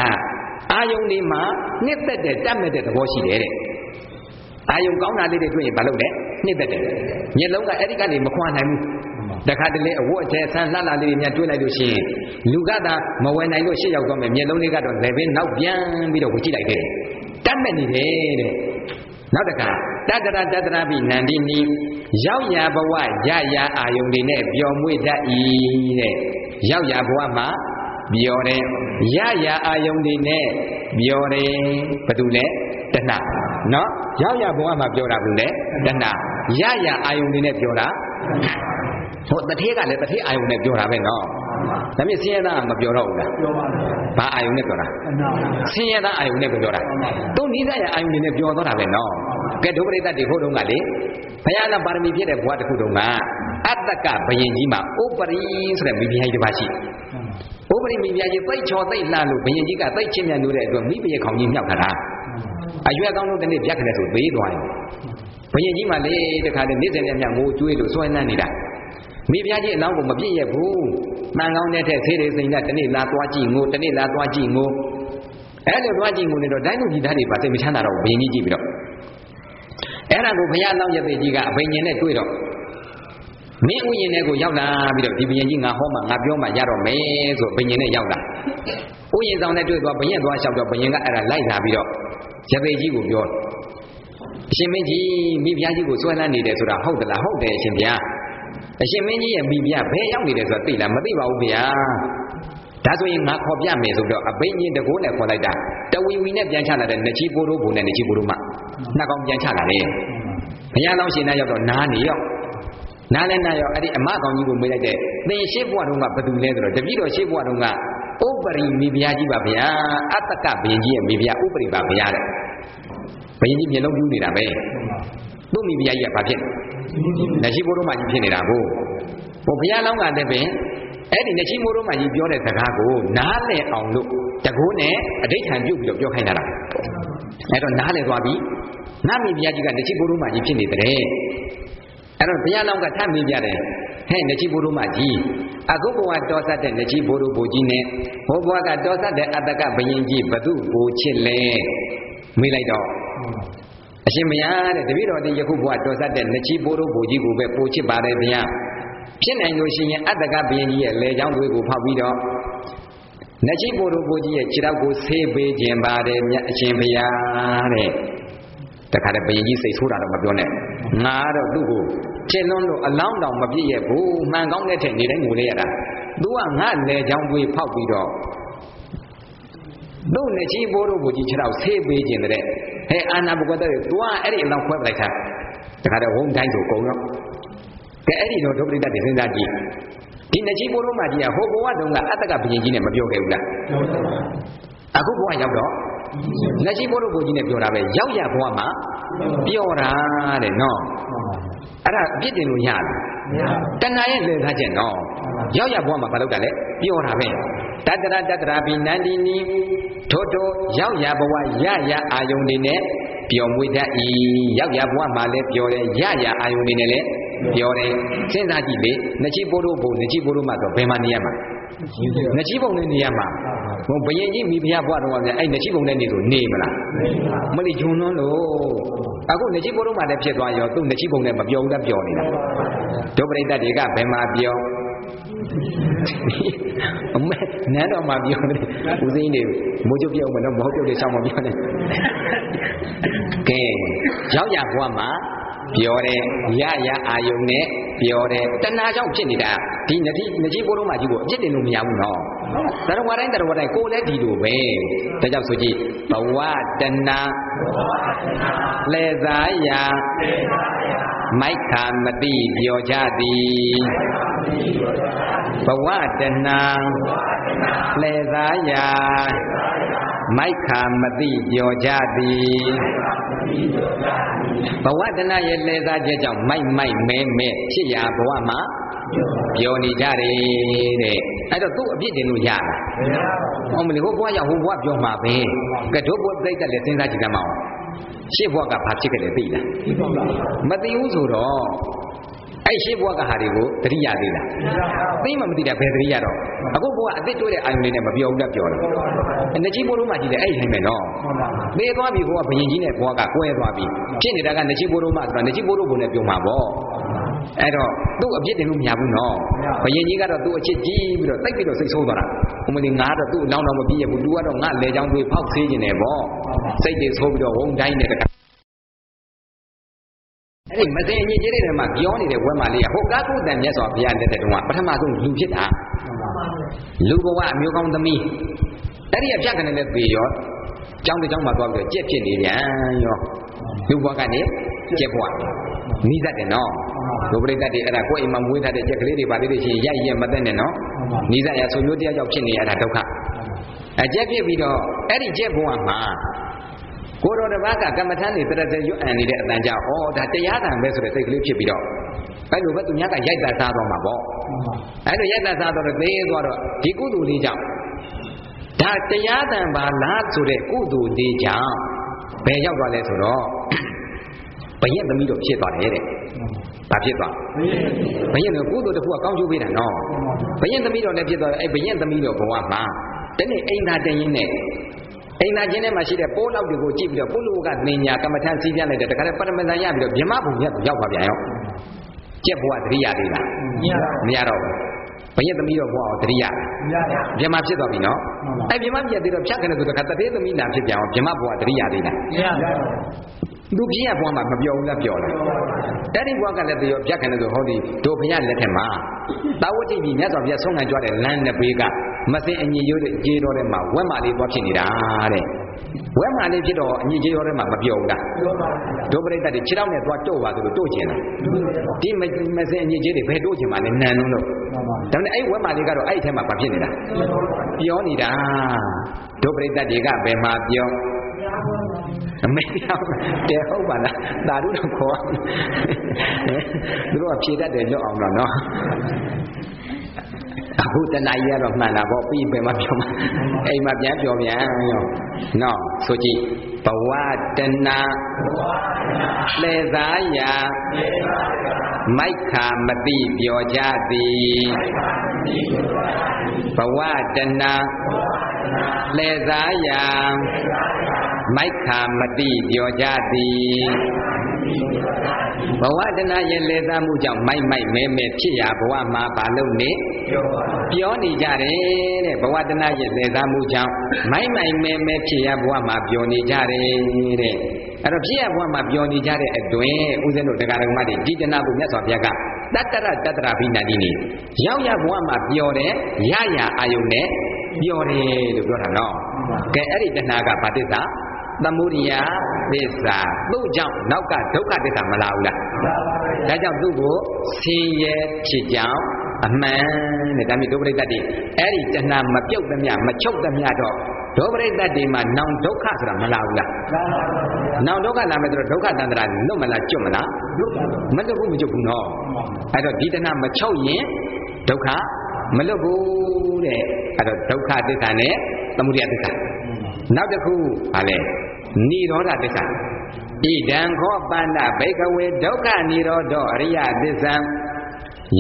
အာယုန်ဒီမှာနှစ်သက်တဲ့တတ်မဲ့တဲ့သဘောရှိတယ်တဲ့အာယုန်ကောင်းတာလေးတွေတွေ့ရင်မလုပ်နဲ့နှစ်သက်တယ်မျက်လုံးကအဲ့ဒီကနေမခွာနိုင်ဘူး တခါတလေအဝတ်အထည်ဆန်းလှလှလေးတွေများတွေးလိုက်လို့ရှိရင်လူကသာမဝယ်နိုင်လို့ရှေ့ရောက်တော့မယ်မျက်လုံးလေးကတော့လည်းပဲနောက်ပြန်ပြီးတော့ဝကြည့်လိုက်တယ်တတ်မဲ့နေတယ်တဲ့နောက်တခါတတရတတရပိနန္ဒီနီရောက်ရာဘဝရရာအာယုန်တွေနဲ့ပျော်မွေ့တတ်၏တဲ့ရောက်ရာဘဝမှာပျော်တယ်ရရာအာယုန်တွေနဲ့ပျော်တယ်ဘာတူလဲတဏနော်ရောက်ရာဘဝမှာပျော်တာဘူးလဲတဏရရာအာယုန်တွေနဲ့ပျော်တာ ဟိုတထေးကလည်းတထေးအာယုန်နဲ့ပျော်တာပဲနော်ဒါမြင်ဆင်းရဲသားမပြောတော့ဘူးလားပြောပါမယ်ဘာအာယုန်နဲ့ပြောတာဆင်းရဲသားအာယုန်နဲ့ပြောတာသူနိစ္စရအာယုန်နဲ့ပြောတော့တာပဲနော်ကဲဒုပရိသတ်တွေဟိုတုန်းကလေဘုရားနာပါရမီဖြစ်တဲ့ဘဝတစ်ခုတုန်းကအတ္တကဘယင်ကြီးမှာဥပရိဆိုတဲ့မိဖုရားကြီးတစ်ပါးရှိဥပရိမိဖုရားကြီးသိချော်သိလှလို့ဘယင်ကြီးကသိချင်းမြန်လို့တဲ့အတွက်မိဖုရားခေါင်းကြီးမြောက်ခါတာအရွယ်ကောင်းလို့တနေ့ပြက်ခနဲ့ဆိုသေးသွားရင်ဘယင်ကြီးမှလေတခါတည်းနေ့စဉ်နဲ့မြငိုကြွေးလို့စွဲနှမ်းနေတာ မိဖုရားကြီးအလောင်းကိုမပြည့်ရဘူးမှန်ကောင်းတဲ့ထက်သေးသေးစိမ့်နဲ့တနေ့လာသွားကြည့်ငိုတနေ့လာသွားကြည့်ငိုအဲ့လိုသွားကြည့်ငိုနေတော့တိုင်းလူကြီးသားတွေပါစိတ်မချမ်းသာတော့ဘယင်ကြီးကြည့်ပြီးတော့အဲ့ဒါကိုဘုရားလောင်းရသေးကြီးကအဘိညာဉ်နဲ့တွေ့တော့မင်းဥယျာဉ်ထဲကိုရောက်လာပြီးတော့ဒီဘယင်ကြီးငါဟောမှငါပြောမှရတော့မယ်ဆိုဘယင်နဲ့ရောက်လာဥယျာဉ်ဆောင်နဲ့တွေ့သွားဘယင်သွားလျှောက်တော့ဘယင်ကအဲ့ဒါလိုက်လာပြီးတော့ရသေးကြီးကိုပြောအရှင်မင်းကြီးမိဖုရားကြီးကိုစွဲလန်းနေတယ်ဆိုတာဟုတ်သလားဟုတ်တယ်အရှင်ဘုရား အရှင်မင်းကြီးရဲ့မိဖုရားဘယ်ရောက်နေတယ်ဆိုတာသိလားမသိပါဘူးဗျာဒါဆိုရင်ငါခေါ်ပြမယ်ဆိုတော့အဘိညာဉ်တကိုးနဲ့ခေါ်လိုက်တာတဝီဝီနဲ့ပြန်ချလာတဲ့နချီပိုးတို့ဘုံနဲ့နချီပိုးတို့မှနှစ်ကောင်ပြန်ချလာတယ်ဘုရားလောင်းရှင်သားရောက်တော့နားနေရောနားလဲနားရောအဲ့ဒီအမကောင်ကြီးကိုမေးလိုက်တဲ့သင်ရှေ့ဘဝတုန်းကဘယ်သူလဲဆိုတော့တပည့်တော်ရှေ့ဘဝတုန်းကဥပရိမိဖုရားကြီးပါဗျာအတ္တကဘယင်ကြီးရဲ့မိဖုရားဥပရိပါဗျာတဲ့ဘယင်ကြီးမျက်လုံးပြူးနေတာပဲသူ့မိဖုရားကြီးကဘာဖြစ်လဲ နရှိဘိုးတို့မှကြီးဖြစ်နေတာကိုဟိုဘုရားလောင်းကလည်းပင်အဲ့ဒီနရှိမိုးတို့မှကြီးပြောတဲ့စကားကိုနားလည်အောင်လို့တကူနဲ့အဋိဌံပြုတ်ပြီးတော့ပြောခိုင်းတာလားအဲ့တော့နားလည်သွားပြီနတ်မိဖုရားကြီးကနရှိဘိုးတို့မှကြီးဖြစ်နေတယ်အဲ့တော့ဘုရားလောင်းကထပ်မိပြတယ်ဟဲ့နချီဘိုးတို့မကြီးအခုဘဝတောဆက်တဲ့နချီဘိုးတို့ဘိုးကြီးနဲ့ဘိုးဘဝကတောဆက်တဲ့အတ္တကဘယင်ကြီးဘသူဘိုးချစ်လဲမေးလိုက်တော့ အရှင်မယားတဲ့တပည့်တော်ဒီယခုဘဝတော်ဆက်တဲ့နချီဘိုးတို့ဘိုးကြီးကိုပဲပို့ချစ်ပါတယ်ဗျာဖြစ်နိုင်လို့ရှိရင်အတ္တကဘယင်ကြီးရဲ့လေချောင်းတွေကိုဖောက်ပြီးတော့နချီဘိုးတို့ဘိုးကြီးရဲ့ခြေထောက်ကိုဆေးပေးခြင်းပါတယ်မြတ်အရှင်ဘုရားတဲ့တခါတည်းဘယင်ကြီးစိတ်ဆိုးတာတော့မပြောနဲ့ငါတော့သူ့ကိုကျင့်လွန်းလို့အလောင်းတောင်မပြည့်ရဲ့ဘူးမှန်ကောင်းတဲ့ထက်နေတိုင်းငိုလေရတာသူကငါလေချောင်းတွေဖောက်ပြီးတော့တို့နဲ့ကြီးဘိုးတို့ကိုကြီးခြေတော့ဆေးပေးခြင်းတဲ့ ဟဲ့အာနာဘုကတဲ့သွားအဲ့ဒီအလောင်းခွဲပလိုက်တာတခါတည်းဝုံတိုင်းဆိုကုန်တော့ကဲအဲ့ဒီတော့ဒုပရိသတ်တွေစဉ်းစားကြည့်ဒီနကြီးဘိုးတို့မှကြီးကဟိုဘဝတုန်းကအတ္တကဘုရင်ကြီးနဲ့မပြောခဲ့ဘူးလားအခုဘဝရောက်တော့လက်ရှိဘိုးတို့ဘုန်းကြီးနဲ့ပြောတာပဲရောက်ရဘဝမှာပြောတာတဲ့နော်အဲ့ဒါအပြစ်တင်လို့ရလားတဏှာရဲ့လေသားချက်နော်ရောက်ရဘဝမှာမလုပ်တာလေပြောတာပဲ တတ္တရတတ္တရာဘိနန္ဒီနီထို့ထို့ရောက်ရဘဝရရအာယုန်တွေနဲ့ပျော်မွေ့တတ်၏ရောက်ရဘဝမှာလည်းပျော်တယ်ရရအာယုန်တွေနဲ့လည်းပျော်တယ်စဉ်းစားကြည့်လေနှချိပိုးတို့ဘုံနှချိပိုးတို့မှာတော့ဘယ်မှာနေရမှာနှချိပုံနဲ့နေရမှာဟိုဘယင်ကြီးမိဖုရားဘွားတော်ကအဲ့နှချိပုံနဲ့နေဆိုနေမလားမလိဂျုံလွန်းလို့အခုနှချိပိုးတို့မှာလည်းဖြစ်သွားရောသူ့နှချိပုံနဲ့မပြောဘူးလားပြောနေတာဒုပရိသတ်တွေကဘယ်မှာပြော အမေနန်းတော်မှာပြောတယ်ဦးစိန်းတွေမိုးချုပ်ပြောင်းမတော့မဟုတ်ပြုတ်တွေဆောင်းမပြောနဲ့ကဲရောက်ရဘွားမှာပြောတယ်ရရအာယုံနဲ့ပြောတယ်တဏှာကြောင့်ဖြစ်နေတာဒီနတိနကြီးဘိုးတော်မကြီးကိုအပြစ်တင်လို့မရဘူးနော်တရဝတိုင်းတရဝတိုင်းကိုလည်းဒီလိုပဲဒါကြောင့်ဆိုကြည့်ဘဝတဏှာလဲစားရာ မိုက်ခာမတိပြောကြသည်ဘဝတဏှာလဲစားရာမိုက်ခာမတိပြောကြသည်ဘဝတဏရဲ့လဲစားချက်ကြောင့်မိုက်မိုက်မဲမဲဖြစ်ရာဘဝမှာပြောနေကြတယ်တဲ့အဲ့တော့သူ့အပြစ်တင်လို့ရလားဟောမလို့ဟိုဘဝရောက်ဟိုဘဝပြောမှာပဲကဲတို့ဘဝသိတဲ့လည်းစဉ်းစားကြည့်ကြမအောင် ရှေ့ဘဝကဘာဖြစ်ခဲ့လဲသိလားမသိဘူးဆိုတော့အဲ့ရှေ့ဘဝကဟာတွေကိုတတိယသေးလားသိမှမသိတာဘယ်တတိယတော့အခုဘဝအစ်စ်တိုးတဲ့အာယုန်လေးနဲ့မပြောဘူးလားပြောတယ်အနေကြီးဘိုးတို့မှကြည့်တယ်အဲ့ဒီမယ်နော်သေသွားပြီဘဝဘယင်ကြီးနဲ့ဘဝကကွဲသွားပြီဖြစ်နေတာကနေကြီးဘိုးတို့မှဆိုတော့နေကြီးဘိုးတို့ဘုံနဲ့ပြောမှာပေါ့ အဲ့တော့သူ့အပြစ်တင်လို့မရဘူးနော်ဘယင်ကြီးကတော့သူ့အချစ်ကြီးပြီးတော့တိတ်ပြီးတော့စိတ်ဆိုးသွားတာဥမလီငါတော့သူ့အလောင်းတော်မပြည့်ရဘူးသူကတော့ငါလေချောင်းတွေဖောက်ဆေးနေတယ်ပေါ့စိတ်တွေဆိုးပြီးတော့ဝုံတိုင်းနဲ့အဲ့ဒီမသိအညစ်အကြေးတွေမှာပြောနေတဲ့ဝက်မာလေးကဟိုကားကုတန်မြတ်စွာဘုရားလက်ထက်တုန်းကပထမဆုံးလူဖြစ်တာလူဘဝအမျိုးကောင်းသမီးအဲ့ဒီအပြတ်ကနေလည်းသေရောကျောင်းတစ်ကျောင်းမှာသွားပြီးတော့ကြက်ဖြစ်နေပြန်ရောလူဘဝကနေကြက်ဘဝနီးတတ်တယ်နော် ဒုပရိသတ်တွေအဲ့ဒါကိုယ်အိမ်မှာမွေးထားတဲ့ကြက်ကလေးတွေပါလေးတွေရှိရင်ရိုက်ရက်မသက်နဲ့နော်နီးစပ်ရဆွေမျိုးတရားကြောင့်ဖြစ်နေရတာဒုက္ခအကြက်ဖြစ်ပြီးတော့အဲ့ဒီကြက်ဘဝမှာကိုတော်တစ်ပါးကကမ္မထမ်းနေတရတဲ့ရွတ်အံနေတဲ့အတန်ကြောင့်ဩဒါတရားတန်ပဲဆိုတဲ့စိတ်ကလေးဖြစ်ပြီးတော့အဲ့လိုပဲသူများကရိုက်တာစားသွားမှာပေါ့အဲ့လိုရိုက်တာစားတော့သေးသွားတော့ဒီကုသိုလ်လေးကြောင့်ဒါတရားတန်ပါလားဆိုတဲ့ကုသိုလ်လေးကြောင့်ဘယ်ရောက်သွားလဲဆိုတော့ဘယက်သမီးတို့ဖြစ်သွားတယ်တဲ့။ ဘာဖြစ်သွား။ဘယက်တို့ကုသိုလ်တစ်ခုကကောင်းကျိုးပေးတာနော်။ဘယက်သမီးတို့လည်းဖြစ်သွားတယ်အဲ့ဘယက်သမီးတို့ဘဝမှာတနေ့အိမ်သာတင်ရင်းနဲ့အိမ်သာချင်းထဲမှာရှိတဲ့ပိုးလောက်တွေကိုကြည့်ပြီးတော့ပုလူကသင်ညာကမ္မထန်စီးပြလိုက်တဲ့တခါတည်းပရမဇန်ရပြီးတော့မြမဘုံရက်ကိုရောက်ပါပြန်ရောကျက်ဘဝတရိယာသေးလားမရတော့ဘူးဘယက်သမီးတော့ဘဝအောင်တရိယာမြမဖြစ်သွားပြီနော်အဲ့မြမပြည့်သေးတော့ဖြတ်ကနေဆိုတခါတသေးသမီးနာဖြစ်ပြန်အောင်မြမဘဝတရိယာသေးလားမရပါဘူး သူပြည့်ရဘွားမှာမပြောဘူးလားပြောလားအဲ့ဒီဘွားကလည်းတရောပြတ်ခံတယ်ဆိုဟောဒီတို့ဘုရားလက်ထက်မှာတာဝတိကြီးမြတ်စွာဘုရားဆုံးခံကြွတဲ့လမ်းနဲ့ဘေးကမစင်အညီရိုးတဲ့ကြေးတော်ထဲမှာဝက်မာလေးသွားဖြစ်နေတာတဲ့ဝက်မာလေးဖြစ်တော့အညီကြေးတော်ထဲမှာမပြောဘူးလားတို့ပြိတ္တတွေခြေထောက်နဲ့သွားတို့ပါဆိုလို့တို့ကျင်တာဒီမစင်အညီကြေးတွေဘယ်တို့ကျင်မှာလဲနန်လုံးလို့ဒါနဲ့အဲ့ဝက်မာလေးကတော့အဲ့ဒီထဲမှာဘာဖြစ်နေတာပြောနေတာတို့ပြိတ္တတွေကဘယ်မှာပြောအ မေရောက်တယ်ဟုတ်ပါလားသာဓုတော့ခေါ်သူတို့ကဖြေတတ်တယ်လွတ်အောင်တော့နော်အခုတဏှာကြီးကတော့မှန်တာပေါ့ပြီးပဲမပြောမှာအိမ်မှာပြန်ပြောပြန်ရောနော်ဆိုကြည့်ဘဝတဏှာလေသာယာမိုက်ခာမတိပြောကြသည်ဘဝတဏှာလေသာယာ မိုက်ခာမတိပြောကြသည်ဘဝတဏရဲ့လေသားမှုကြောင့်မိုက်မိုက်မဲမဲဖြစ်ရာဘဝမှာဘာလို့နေပြောနေကြတယ်တဲ့ဘဝတဏရဲ့လေသားမှုကြောင့်မိုက်မိုက်မဲမဲဖြစ်ရာဘဝမှာပြောနေကြတယ်တဲ့အဲ့တော့ဖြစ်ရဘဝမှာပြောနေကြတဲ့အတွင်းဦးဇင်းတို့တရားတော်မတွေဒီတနာကိုမြတ်စွာဘုရားကတတ္တရတတ္တရာဘိနာတိနေရောက်ရဘဝမှာပြောတယ်ရရအာယုန်နဲ့ပြောတယ်လို့ပြောတာနော်ကဲအဲ့ဒီတဏှာကဘာတစ္ဆာ သမုဒိယသစ္စာသူ့ကြောင့်နောက်ကဒုက္ခသစ္စာမလာဘူးလားဒါကြောင့်သူ့ကိုဆင်းရဲဖြစ်ကြောင်းအမှန်တဲ့ဒါမျိုးဒုပရိသတ်တွေအဲ့ဒီတဏှာမပြုတ်သမျှမချုပ်သမျှတော့ဒုပရိသတ်တွေမှာနောင်ဒုက္ခဆိုတာမလာဘူးလားနောင်ဒုက္ခလာမယ်ဆိုတော့ဒုက္ခတန္တရာလွတ်မလားကျွတ်မလားမလွတ်ဘူးမကျွတ်ဘူးနော်အဲ့တော့ဒီတဏှာမချုပ်ရင်ဒုက္ခမလွတ်ဘူးတဲ့အဲ့တော့ဒုက္ခသစ္စာနဲ့သမုဒယသစ္စာ နောက်တစ်ခုဟာလေနိရောဓသစ္စာဣဒံခောပန္နဘိကဝေဒုက္ခနိရောဓအရိယသစ္စာ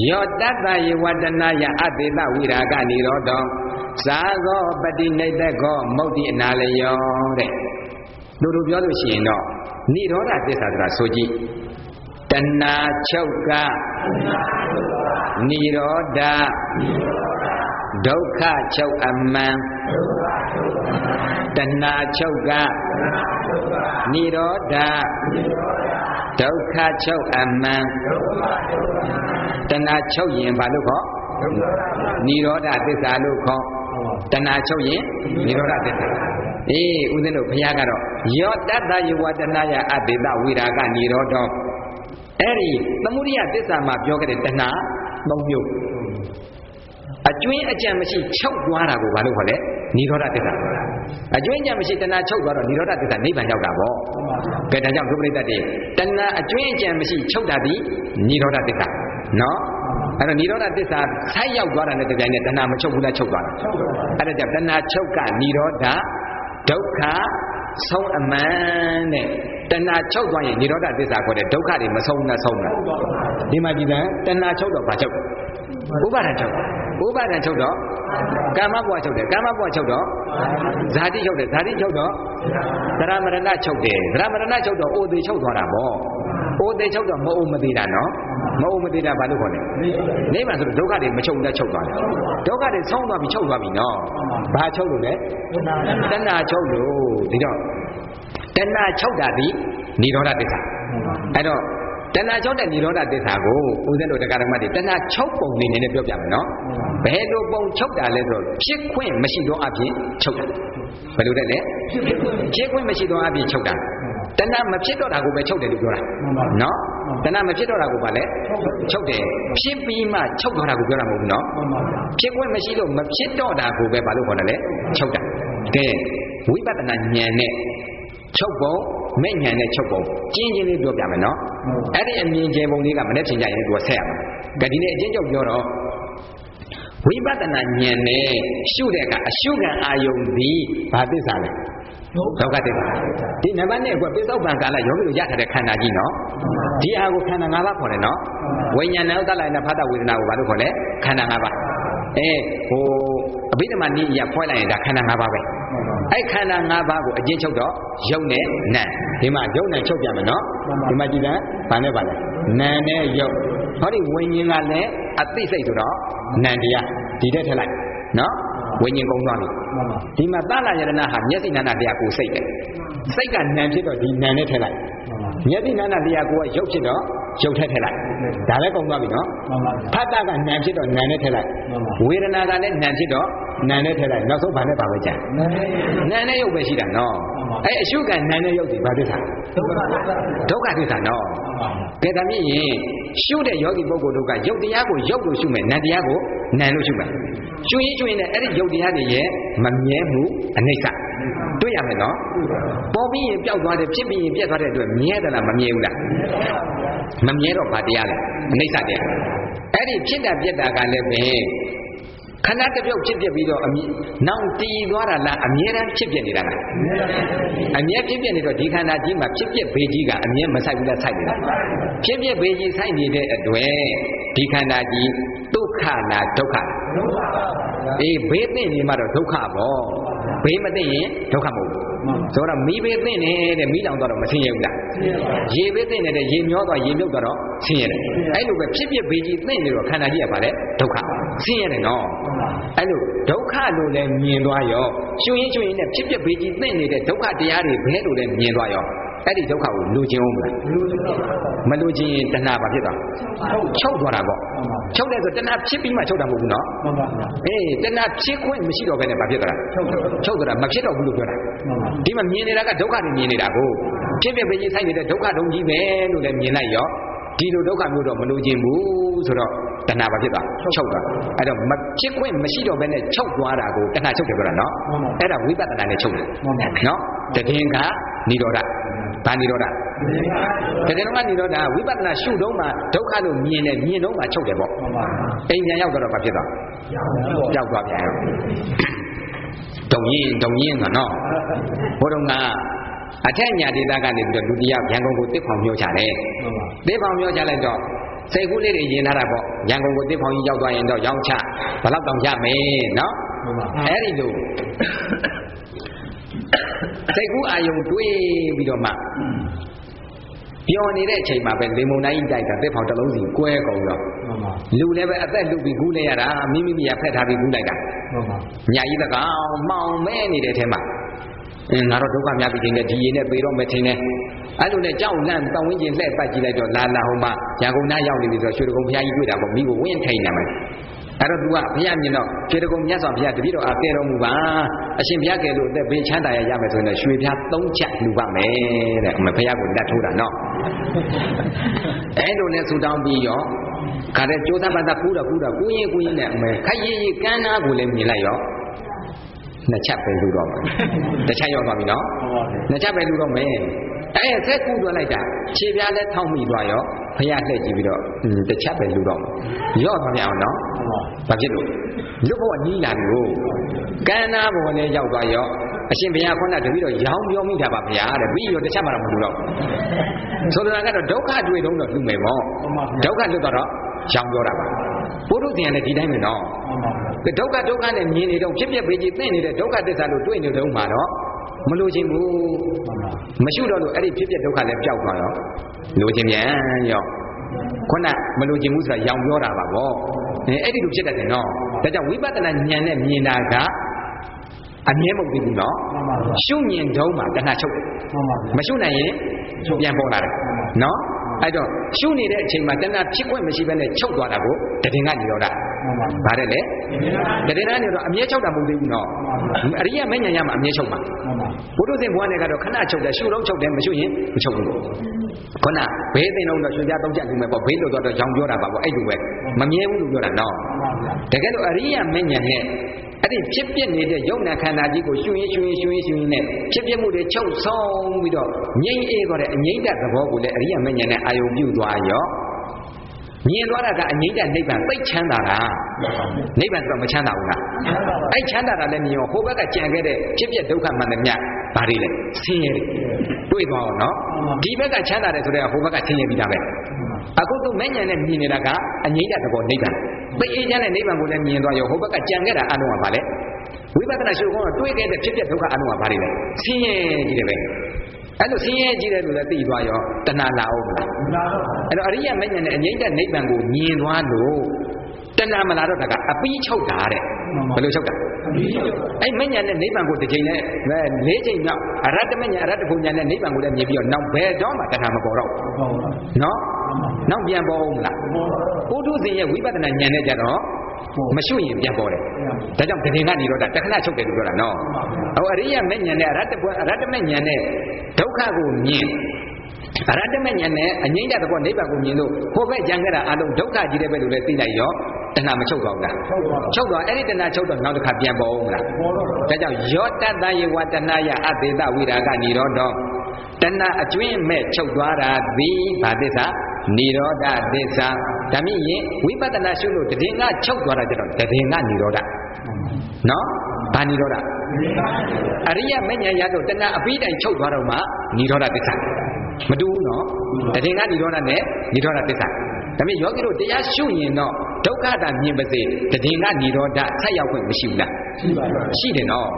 ယောတတ္တယေဝတနာယအတေတဝိရာကနိရောဓသာဂောပတိနိတကော မုတ်တိအနာလယောတဲ့တို့တို့ပြောလို့ရှိရင်တော့နိရောဓသစ္စာဆိုတာဆိုကြည့်တဏှာချုပ်ကနိရောဓဒုက္ခချုပ်အမှန် တဏှာချုပ်ကနိရောဓဒုက္ခချုပ်အမှန်တဏှာချုပ်ရင်ဘာလို့ခေါ်နိရောဓသစ္စာလို့ခေါ်တဏှာချုပ်ရင်နိရောဓသစ္စာအေးဦးဇင်းတို့ဘုရားကတော့ယောတတယဝတနာယအတေတဝိရာကနိရောဓအဲဒီသမုဒိယသစ္စာမှာပြောခဲ့တဲ့တဏှာ၃မျိုး အကျွင်းအကြံမရှိချုပ်သွားတာကိုဘာလို့ခေါ်လဲနိရောဓသစ္စာအကျွင်းအကြံမရှိတဏှာချုပ်သွားတော့နိရောဓသစ္စာနိဗ္ဗာန်ရောက်တာပေါ့ကဲဒါကြောင့်ဒုပရိသတ်တွေတဏှာအကျွင်းအကြံမရှိချုပ်တာဒီနိရောဓသစ္စာနော်အဲ့တော့နိရောဓသစ္စာဆိုက်ရောက်သွားတာနဲ့တပြိုင်နက်တဏှာမချုပ်ဘူးလားချုပ်သွားတာအဲ့ဒါကြောင့်တဏှာချုပ်ကနိရောဓဒုက္ခဆုံးအမှန်တဲ့တဏှာချုပ်သွားရင်နိရောဓသစ္စာခေါ်တဲ့ဒုက္ခတွေမဆုံးနဲ့ဆုံးတာဒီမှာကြည်တယ်တဏှာချုပ်တော့ဘာချုပ်ဥပါဒံချုပ် ဥပါဒံချုပ်တော့ကာမဘဝချုပ်တယ်ကာမဘဝချုပ်တော့ဇာတိချုပ်တယ်ဇာတိချုပ်တော့သရမရဏချုပ်တယ်သရမရဏချုပ်တော့အိုသေးချုပ်သွားတာပေါ့အိုသေးချုပ်တော့မအိုမသေးတာနော်မအိုမသေးတာဘာလို့ခေါ်လဲနိဗ္ဗာန်ဆိုတော့ဒုက္ခတွေမချုပ်နဲ့ချုပ်သွားတယ်ဒုက္ခတွေဆုံးသွားပြီချုပ်သွားပြီနော်ဘာချုပ်လို့လဲတဏှာချုပ်လို့ဒီတော့တဏှာချုပ်တာဒီនិရောဓသစ္စာအဲ့တော့ တဏှာချုပ်တဲ့និရောဓသစ္စာကိုဦးဇင်းတို့တရားဓမ္မတွေတဏှာချုပ်ပုံလေးနည်းနည်းပြောပြမယ်နော်ဘယ်လိုပုံချုပ်တာလဲဆိုတော့ဖြစ်ခွင့်မရှိသောအပြင်ချုပ်တာဘယ်လိုလဲလဲဖြစ်ခွင့်မရှိသောအပြင်ချုပ်တာတဏှာမဖြစ်တော့တာကိုပဲချုပ်တယ်လို့ပြောတာနော်တဏှာမဖြစ်တော့တာကိုပါလဲချုပ်တယ်ဖြစ်ပြီးမှချုပ်တော့တာကိုပြောတာမဟုတ်ဘူးနော်ဖြစ်ခွင့်မရှိလို့မဖြစ်တော့တာကိုပဲဘာလို့ခေါ်တယ်လဲချုပ်တာကဲဝိပဿနာဉာဏ်နဲ့ ချုပ်ပုံမဲ့ညာနဲ့ချုပ်ပုံကျင်းချင်းလေးပြောပြမယ်နော်အဲ့ဒီအမြင်ကျပုံလေးကမနေ့ပြင်ကြရင်သူကဆက်ရမှာကဒီနေ့အချင်းချုပ်ပြောတော့ဝိပဿနာဉာဏ်နဲ့ရှုတဲ့အခါအရှုခံအာယုံသည်ဘာသစ္စာလဲဒုက္ခသစ္စာဒီနံပါတ်1ကပိဿုပ္ပံကာလယောဂီတို့ရထားတဲ့ခန္ဓာကြီးနော်ဒီအာကိုခန္ဓာ၅ပါးခေါ်တယ်နော်ဝိညာဏဥဒ္ဒလိုက်နဲ့ဖတ်တဝေဒနာကိုဘာလို့ခေါ်လဲခန္ဓာ၅ပါးအဲဟိုအဘိဓမ္မာနည်းအရာဖွဲ့လိုက်ရင်ဒါခန္ဓာ၅ပါးပဲ အဲ့ခန္ဓာ၅ပါးကိုအကျဉ်းချုပ်တော့ယုတ်နဲ့နံဒီမှာယုတ်နဲ့ချုပ်ပြန်မယ်နော်ဒီမှာကြည့်တယ်ဘာနဲ့ပါလဲနံနဲ့ယုတ်ဟောဒီဝိညာဉ်ကလည်းအသိစိတ်ဆိုတော့နံတရားဒီတဲ့ထည့်လိုက်နော်ဝိညာဉ်ကုံသွားပြီဒီမှာသလယရဏဟာမျက်စိနာနာတရားကိုစိတ်တယ်စိတ်ကနံဖြစ်တော့ဒီနံနဲ့ထည့်လိုက်မျက်စိနာနာတရားကိုကရုပ်ဖြစ်တော့ ရုပ်ထက်ထည့်လိုက်ဒါလည်းကုံသွားပြီနော်ဖတ်တာကနံဖြစ်တော့နံနဲ့ထည့်လိုက်ဝေဒနာကလည်းနံဖြစ်တော့နံနဲ့ထည့်လိုက်နောက်ဆုံးဘာနဲ့ပါပဲကြံနံနဲ့ရုပ်ပဲရှိတာနော်အဲအရှုကနံနဲ့ရုပ်ဒီဘာသစ္စာဒုက္ခသစ္စာနော်ကဲဒါမြင်ရင်ရှုတဲ့ယောဂီပုဂ္ဂိုလ်တို့ကရုပ်တရားကိုရုပ်လို့ရှုမယ်နံတရားကိုနံလို့ရှုမယ်ရှုရင်ရှုရင်လည်းအဲ့ဒီရုပ်တရားတွေရဲ့မမြဲမှုအနိစ္စတွေ့ရမယ်နော်ပေါ်ပြီးရင်ပျောက်သွားတယ်ဖြစ်ပြီးရင်ပြတ်သွားတဲ့အတွက်မြဲတယ်လားမမြဲဘူးလားမမြဲတော့ဘာတရားလဲအနိစ္စတရားအဲ့ဒီဖြစ်တာပြက်တာကလည်းပဲခဏတစ်ပြုတ်ဖြစ်ပြပြီးတော့အမြနောင်တည်သွားတာလားအမြဲတမ်းဖြစ်ပြနေတာလားအမြဲဖြစ်ပြနေတော့ဒီခန္ဓာကြီးမှာဖြစ်ပြဘေးကြီးကအမြဲမဆိုင်ဘူးလားဆိုင်နေတာဖြစ်ပြဘေးကြီးဆိုင်နေတဲ့အတွက်ဒီခန္ဓာကြီးဒုက္ခလားဒုက္ခအေးဘေးသိနေမှတော့ဒုက္ခပေါ့ဘေးမသိရင်ဒုက္ခမဟုတ်ဘူး ဆိုတော့မိဘေးသိနေတဲ့မိလောင်သွားတော့မဆင်းရဲဘူးလားရေဘေးသိနေတဲ့ရေမျောသွားရေမြုပ်သွားတော့ဆင်းရဲတယ်အဲ့လိုပဲဖြစ်ဖြစ်ဘေးကြီးသိနေတော့ခန္ဓာကြီးကဘာလဲဒုက္ခဆင်းရဲတယ်နော်အဲ့လိုဒုက္ခလို့လည်းမြင်သွားရောရှင်ရင်ရှင်ရင်နဲ့ဖြစ်ဖြစ်ဘေးကြီးသိနေတဲ့ဒုက္ခတရားတွေဘယ်လိုလဲမြင်သွားရော အဲ့ဒီဒုက္ခကိုလူချင်းအောင်မလားမလူချင်းရင်တဏှာဘာဖြစ်သွားချုပ်သွားတာပေါ့ချုပ်တယ်ဆိုတဏှာဖြစ်ပြီးမှချုပ်တာမဟုတ်ဘူးနော်အေးတဏှာဖြစ်ခွင့်မရှိတော့ဘဲနဲ့ဘာဖြစ်သွားတာချုပ်သွားတာမဖြစ်တော့ဘူးလို့ပြောတာဒီမှာမြင်နေတာကဒုက္ခတွေမြင်နေတာကိုဖြစ်ဖြစ်ပဲကြီးဆိုင်နေတဲ့ဒုက္ခတုံးကြီးပဲလို့လည်းမြင်လိုက်ရောဒီလိုဒုက္ခမျိုးတော့မလိုချင်ဘူးဆိုတော့တဏှာဘာဖြစ်သွားချုပ်သွားအဲ့တော့မဖြစ်ခွင့်မရှိတော့ဘဲနဲ့ချုပ်သွားတာကိုတဏှာချုပ်တယ်ပြောတာနော်အဲ့ဒါဝိပဿနာနဲ့ချုပ်တယ်နော်တည်င်္ဂနိရောဓ ဘာနိရောဓတကယ်တော့နိရောဓဝိပဿနာရှုတော့မှဒုက္ခလို့မြင်တယ်မြင်တော့မှချုပ်တယ်ပေါ့အိမ်ပြန်ရောက်တော့ဘာဖြစ်သွားကြောက်သွားပြန်ရောတုံရင်တုံရင်ကနော်ဘုရုံကအထက်ညာဒေသကနေပြီးတော့ဒုတိယရန်ကုန်ကိုတစ်ဖောင်မျိုးချတယ်တစ်ဖောင်မျိုးချလိုက်တော့စိတ်ကူးလေးတွေယင်ထားတာပေါ့ရန်ကုန်ကိုတစ်ဖောင်ကြီးရောက်သွားရင်တော့ရောင်းချဘယ်တော့တောင်ရမယ်နော်အဲ့ဒီလို စိတ်ကူးအာယုံတွေးပြီးတော့မှပျော်နေတဲ့အချိန်မှာပဲလေမုန်တိုင်းတိုက်တာတစ်ဖောင်တစ်လုံးစီကွဲကုန်တော့လူလည်းပဲအသက်လူပြီးကူးနေရတာမိမိမိရဖက်ထားပြီးကူးလိုက်တာညာကြီးတကောင်မှောင်မဲနေတဲ့ထဲမှာအင်းငါတော့ဒုက္ခများပြီးတင်တယ်ဒီရေနဲ့ပေတော့မထင်နဲ့အဲ့လိုနဲ့ကြောက်လန့်တောင်းဝင်းကျင်လှဲ့ပတ်ကြည့်လိုက်တော့လာလာဟိုမှာရန်ကုန်သားရောက်နေပြီဆိုတော့ရွှေတကုံဘုရားကြီးတွေ့တာပေါ့မိကိုဝင်းထိုင်နေမယ် အဲ့တော့သူကဘုရားမြင်တော့ရွှေတကုံမြတ်စွာဘုရားတပည့်တော်အားကဲတော်မူပါအရှင်ဘုရားကဲလို့အသက်ဘေးချမ်းသာရရမယ်ဆိုရင်ရွှေပြား၃ချက်လူပါမယ်တဲ့အမဘုရားကိုလက်ထိုးတာနော်အဲ့လိုနဲ့ဆူတောင်းပြီးရောခါတဲ့ကြိုးစားပတ်သက်ကူးတော့ကူးတော့ကူးရင်ကူးရင်နဲ့အမေခက်ရည်ရည်ကန်းနာကိုလည်းမြင်လိုက်ရောနှစ်ချက်ပဲလူတော့မှာတစ်ချက်ရောက်သွားပြီနော်နှစ်ချက်ပဲလူတော့မယ်အဲ့ဆက်ကူတွက်လိုက်တာခြေပြားလည်းထောက်မိသွားရောဖះလှည့်ကြည့်ပြီးတော့တစ်ချက်ပဲလူတော့မှာရော့သွားပြန်အောင်နော် ဘာဖြစ်လို့လွတ်ဖို့နီးလာလို့ကန္နာဘောလည်းရောက်သွားရောအရှင်ဘုရားခေါင်းကတပည့်တော့ရောင်းပြောမိတာပါဗျာတဲ့ပြီးရောတစ်ချက်မှတော့မလူတော့ဆိုလိုတာကတော့ဒုက္ခတွေ့တော့တော့လူမယ်ပေါ့ဒုက္ခလွတ်တော့ရောင်းပြောတာပါဘုရုသင်လည်းဒီတိုင်းပဲနော်ဒုက္ခဒုက္ခနဲ့မြင်နေတော့ဖြစ်ဖြစ်ပေကြီးသိနေတဲ့ဒုက္ခသစ္စာလို့တွေ့နေတော့မှာတော့မလို့ခြင်းဘူးမရှိတော့လို့အဲ့ဒီဖြစ်ဖြစ်ဒုက္ခလည်းပျောက်သွားရောလိုခြင်းပြန်ရောခုနမလို့ခြင်းဘူးဆိုတာရောင်ပြောတာပါဗော အဲအဲ့ဒီလိုဖြစ်တတ်တယ်နော်ဒါကြောင့်ဝိပဿနာဉာဏ်နဲ့မြင်တာကအမြဲမဟုတ်ဘူးနော်ရှုမြင်တုံးမှာတဏှာချုပ်တယ်မရှုနိုင်ရင်ပြန်ပေါ်လာတယ်နော်အဲ့တော့ရှုနေတဲ့အချိန်မှာတဏှာဖြစ်ခွင့်မရှိဘဲနဲ့ချုပ်သွားတာကိုတည်ငါညရောတာ ဗါတယ်လေတည်ငါညရောအမြဲချုပ်တာမဟုတ်သေးဘူးနော်အရိယမဉ္ဇဏ်ရမှာအမြဲချုပ်မှာဘုဒ္ဓဇင်ဘုရားနဲ့ကတော့ခဏချုပ်တယ်ရှုတော့ချုပ်တယ်မရှုရင်မချုပ်ဘူးခုနဘေးသိလုံးတော့ရွှေပြားသုံးချက်လူမဲ့ပေါ့ဘေးလို့တော့ရောင်ပြောတာပါပေါ့အဲ့လိုပဲမမြဲဘူးလို့ပြောတာနော်တကယ်လို့အရိယမဉ္ဇဏ်နဲ့အဲ့ဒီဖြစ်ပြနေတဲ့ယုံနာခန္ဓာကြီးကိုရှုရင်ရှုရင်ရှုရင်ရှုရင်နဲ့ဖြစ်ပြမှုတွေချုပ်ဆုံးပြီးတော့ငြိမ့်အေးသွားတဲ့အငြိမ့်တဲ့သဘောကိုလည်းအရိယမဉ္ဇဏ်နဲ့အာယုံပြုသွားရော မြင်သွားတာကအငြိမ့်တဲ့နိဗ္ဗာန်သိချမ်းသာတာနိဗ္ဗာန်ဆိုတော့မချမ်းသာဘူးလားအဲ့ချမ်းသာတာလည်းမြင်ရောဟိုဘက်ကကြံခဲ့တဲ့ဖြစ်ပြဒုက္ခမှန်တယ်မြတ်ဘာတွေလဲဆင်းရဲတွေတွေ့သွားအောင်နော်ဒီဘက်ကချမ်းသာတယ်ဆိုတော့ဟိုဘက်ကဆင်းရဲပြီးတာပဲအခုသူမဲ့ညာနဲ့မြင်နေတာကအငြိမ့်တဲ့သဘောနိဗ္ဗာန်သိအေးချမ်းတဲ့နိဗ္ဗာန်ကိုလည်းမြင်သွားရောဟိုဘက်ကကြံခဲ့တာအလုံးကဘာလဲဝိပဿနာရှုခွန်းတော့တွေးခဲ့တဲ့ဖြစ်ပြဒုက္ခအလုံးကဘာတွေလဲဆင်းရဲကြီးတယ်ပဲ အဲ့လိုဆင်းရဲကြီးတယ်လို့လည်းသိသွားရောတဏှာလာအောင်မလားအဲ့တော့အရိယမဉ္ဇဉ်နဲ့အငြိမ့်တဲ့နိဗ္ဗာန်ကိုမြင်သွားလို့တဏှာမလာတော့တာကအပီးချုပ်တာတဲ့ဘယ်လိုချုပ်တာအဲ့မဉ္ဇဉ်နဲ့နိဗ္ဗာန်ကိုတစ်ချိန်နဲ့၄ချိန်မြောက်အရတ္တမဉ္ဇဉ်အရတ္တဘုံဉာဏ်နဲ့နိဗ္ဗာန်ကိုလည်းမြင်ပြီးတော့နောက်ဘယ်တော့မှတဏှာမပေါ်တော့ဘူးနော်နောက်ပြန်ပေါ်အောင်မလားပုထုဇဉ်ရဲ့ဝိပဿနာဉာဏ်နဲ့ကြတော့ မရှုရင်ပြန်ပေါ်တယ်ဒါကြောင့်တည်ငါနေတော့တခဏချုပ်တယ်လို့ပြောတာနော်ဟိုအရိယမဉ္ဇဉ်နဲ့အရတ္တဘအရတ္တမဉ္ဇဉ်နဲ့ဒုက္ခကိုမြင်အရတ္တမဉ္ဇဉ်နဲ့အငြိမ့်တဲ့ဘောနိဗ္ဗာန်ကိုမြင်လို့ဟိုဘက်ကြံခဲ့တာအလုံးဒုက္ခကြီးတဲ့ဘက်လို့လည်းသိလိုက်ရောတဏှာမချုပ်တော့ဘူးလားချုပ်တော့အဲ့ဒီတဏှာချုပ်တော့နောက်တစ်ခါပြန်ပေါ်အောင်လားဒါကြောင့်ယောတတ္တယေဝတဏှာယအသေတဝိရာကနိရောဓတဏှာအကျွင်းမဲ့ချုပ်သွားတာသည်ဘာသစ္စာ နိရောဓသစ္စာဒါမြင့်ရင်ဝိပဿနာရှုလို့တည်ငါချုပ်သွားတာကြတော့တည်ငါနိရောဓနော်ဘာနိရောဓအရိယမဉ္ဇဉ်ရတော့တဏှာအပိတိုင်ချုပ်သွားတော့မှနိရောဓသစ္စာမတူဘူးနော်တည်ငါနိရောဓနဲ့နိရောဓသစ္စာဒါပေမဲ့ယောဂီတို့တရားရှုရင်တော့ဒုက္ခတာမြင်ပါစေတည်ငါနိရောဓဆက်ရောက်ခွင့်မရှိဘူးလားရှိပါပါရှိတယ်နော်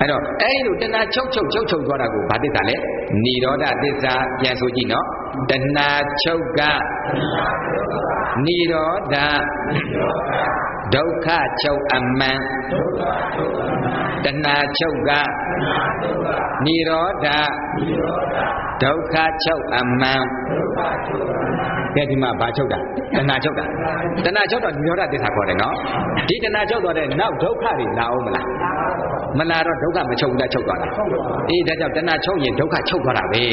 အဲ့တော့အဲ့ဒီလိုတဏှာချုပ်ချုပ်ချုပ်ချုပ်သွားတာကိုဘာသစ္စာလဲနိရောဓသစ္စာပြန်ဆိုကြည့်နော် တဏှာချုပ်ကနိရောဓဒုက္ခချုပ်အမှန်တဏှာချုပ်ကနိရောဓဒုက္ခချုပ်အမှန်ကဲဒီမှာဘာချုပ်တာတဏှာချုပ်တာတဏှာချုပ်တော့နိရောဓသစ္စာခေါ်တယ်နော်ဒီတဏှာချုပ်သွားတဲ့နောက်ဒုက္ခတွေလာအောင်မလား မလာတော့ဒုက္ခမချုပ်ဘူးလားချုပ်သွားတာအေးဒါကြောင့်တဏှာချုပ်ရင်ဒုက္ခချုပ်သွားတာပဲ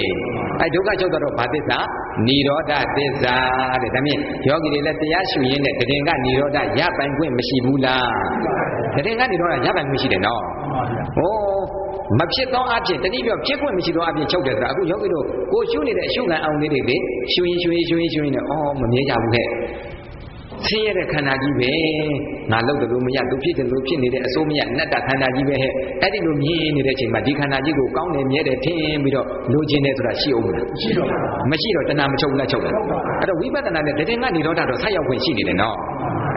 အဲဒုက္ခချုပ်သွားတော့ဘာသစ္စာနိရောဓသစ္စာတဲ့ဒါမြင်ယောဂီတွေလည်းတရားရှုရင်းနဲ့တည်ငါနိရောဓရပိုင်ခွင့်မရှိဘူးလားတည်ငါနိရောဓရပိုင်ခွင့်ရှိတယ်နော်ဟိုဝမဖြစ်သောအဖြစ်တတိပြောဖြစ်ခွင့်မရှိသောအဖြစ်ချုပ်တယ်ဆိုတာအခုယောဂီတို့ကိုရှုနေတဲ့အရှုခံအောင်လေးတွေလေရှုရင်ရှုရင်ရှုရင်ရှုရင်နဲ့အော်မမြဲကြဘူးခဲ့ဆင်းရဲတဲ့ခန္ဓာကြီးပဲ ငါလောက်တယ်လို့မရသူဖြစ်တယ်လို့ဖြစ်နေတဲ့အစိုးမရနတ်တာခန္ဓာကြီးပဲဟဲ့အဲ့ဒီလိုမြင်နေတဲ့အချိန်မှာဒီခန္ဓာကြီးကိုကောင်းတယ်မြဲတယ်ထင်ပြီးတော့လိုချင်တယ်ဆိုတာရှိအောင်မလားရှိတော့မရှိတော့တဏှာမချုပ်ဘူးလားချုပ်လားအဲ့တော့ဝိပဿနာနဲ့တတိယနိရောဓတော့ဆက်ရောက်ခွင့်ရှိနေတယ်နော်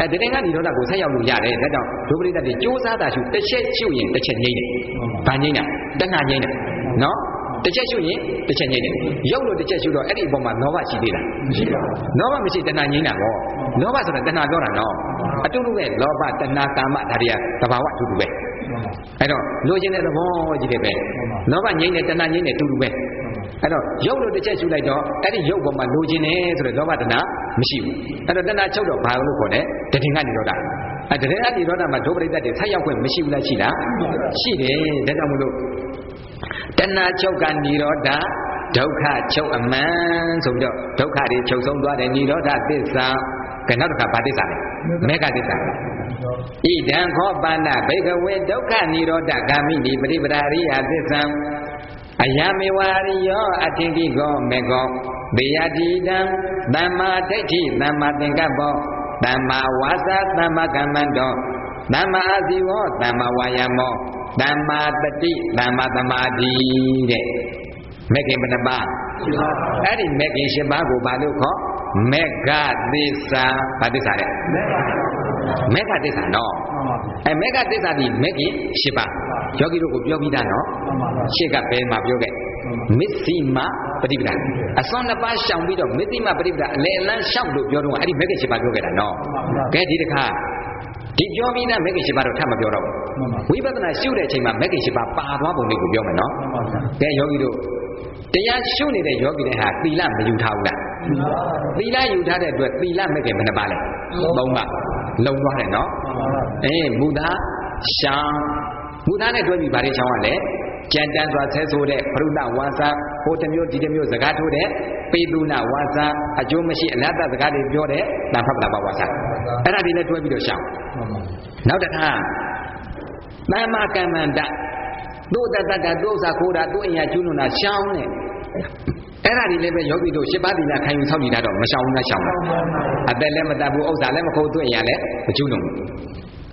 အဲတတိယနိရောဓကိုဆက်ရောက်လို့ရတယ်ဒါကြောင့်ဒုပရိသတ်တွေစ조사တာရှုတစ်ချက်ရှုရင်တစ်ချက်ငြိမ့်တယ်ဘာငြိမ့်တာတဏှာငြိမ့်တယ်နော် တစ်ချက်ရှုရင်တစ်ချက်ငြိမ့်တယ်ရုပ်လို့တစ်ချက်ရှုတော့အဲ့ဒီအပေါ်မှာလောဘရှိသေးလားမရှိပါဘူးလောဘမရှိတဏှာငြိမ့်တာပေါ့လောဘဆိုတာတဏှာပြောတာနော်အတူတူပဲလောဘတဏှာကာမဒါတွေကသဘာဝအတူတူပဲအဲ့တော့လိုချင်တဲ့သဘောကြီးတယ်ပဲလောဘငြိမ့်တယ်တဏှာငြိမ့်တယ်အတူတူပဲအဲ့တော့ရုပ်လို့တစ်ချက်ရှုလိုက်တော့အဲ့ဒီရုပ်ပေါ်မှာလိုချင်တယ်ဆိုတော့လောဘတဏှာမရှိဘူးအဲ့တော့တဏှာချုပ်တော့ဘာလို့ခေါ်လဲတတိယနိရောဓအဲတတိယနိရောဓမှာဒုပရိသတ်တွေဆက်ရောက်ခွင့်မရှိဘူးလားရှိလားရှိတယ်ဒါကြောင့်မလို့ တဏှာချုပ်ကနိရောဓဒုက္ခချုပ်အမှန်ဆိုပြီးတော့ဒုက္ခတွေချုပ်ဆုံးသွားတယ်နိရောဓသစ္စာကနောက်တစ်ခါဗာသစ္စာလဲမေဃသစ္စာဣဒံခောပါဏဘိကဝေဒုက္ခနိရောဓဂ ामि နိပရိပရာရိယသစ္စာအယမေဝရိယောအထင်ကိကောမေကောဘေယတိတံသမ္မာဒိဋ္ဌိသမ္မာသင်္ကပ္ပောသမ္မာဝါစာသမ္မာကမ္မန္တော သမ္မာအာဇီဝသမ္မာဝါယာမောသမ္မာတတိသမ္မာသမာဓိတဲ့မေခင်ဘယ်နှပါအဲ့ဒီမေခင်ရှင်ပါးကိုဘာလို့ခေါ်မေဃသစ္စာဘာသစ္စာလဲမေဃသစ္စာနော်အဲမေဃသစ္စာဒီမေခင်ရှင်ပါယောဂီတို့ကိုပြောပြီးသားနော်ရှေ့ကဘယ်မှာပြောခဲ့မစ္စိမပฏิပဒါအစွမ်းနှစ်ပါးရှောင်ပြီးတော့မစ္စိမပฏิပဒါအလယ်အလန်းရှောင်လို့ပြောတော့အဲ့ဒီမေခင်ရှင်ပါပြောခဲ့တာနော်ကဲဒီတစ်ခါ ဒီပြောပြီးသားမဂ္ဂင်၈ပါးတော့ထပ်မပြောတော့ဘူးဝိပဿနာရှုတဲ့အချိန်မှာမဂ္ဂင်၈ပါးပါသွားပုံလေးကိုပြောမယ်နော်ကဲယောဂီတို့တရားရှုနေတဲ့ယောဂီတွေဟာသီလမယူထားဘူးလားသီလယူထားတဲ့အတွက်သီလမဂ္ဂင်ဘယ်နှပါလဲသုံးပါလုံသွားတယ်နော်အေးမူသားရှောင်းမူသားနဲ့တွဲပြီးဗားတွေချောင်းရလဲကြံတန်းစွာဆဲဆိုတဲ့ပရုဏဝါစာဟိုတစ်မျိုးဒီတစ်မျိုးစကားထိုးတဲ့ပေတုနာဝါစာအကျိုးမရှိအလတ်တစကားတွေပြောတဲ့တန်ဖတ်ပလာပဝါစာအဲ့ဒါတွေလည်းတွဲပြီးတော့ရှောင်း နောက်တစ်ခါသမ္မာကမ္မန္တသူ့တတတသူ့ဥစ္စာခိုးတာသူ့အင်ရကျွလွန်တာရှောင်းတယ်အဲ့ဒါဒီလည်းပဲယောဂီတို့ရှစ်ပါးသီလခံယူဆောက်တည်တာတော့မရှောင်ဘူးလားရှောင်တယ်အသက်လည်းမတတ်ဘူးဥစ္စာလည်းမခိုးသူ့အင်ရလည်းမကျွလွန်ဘူး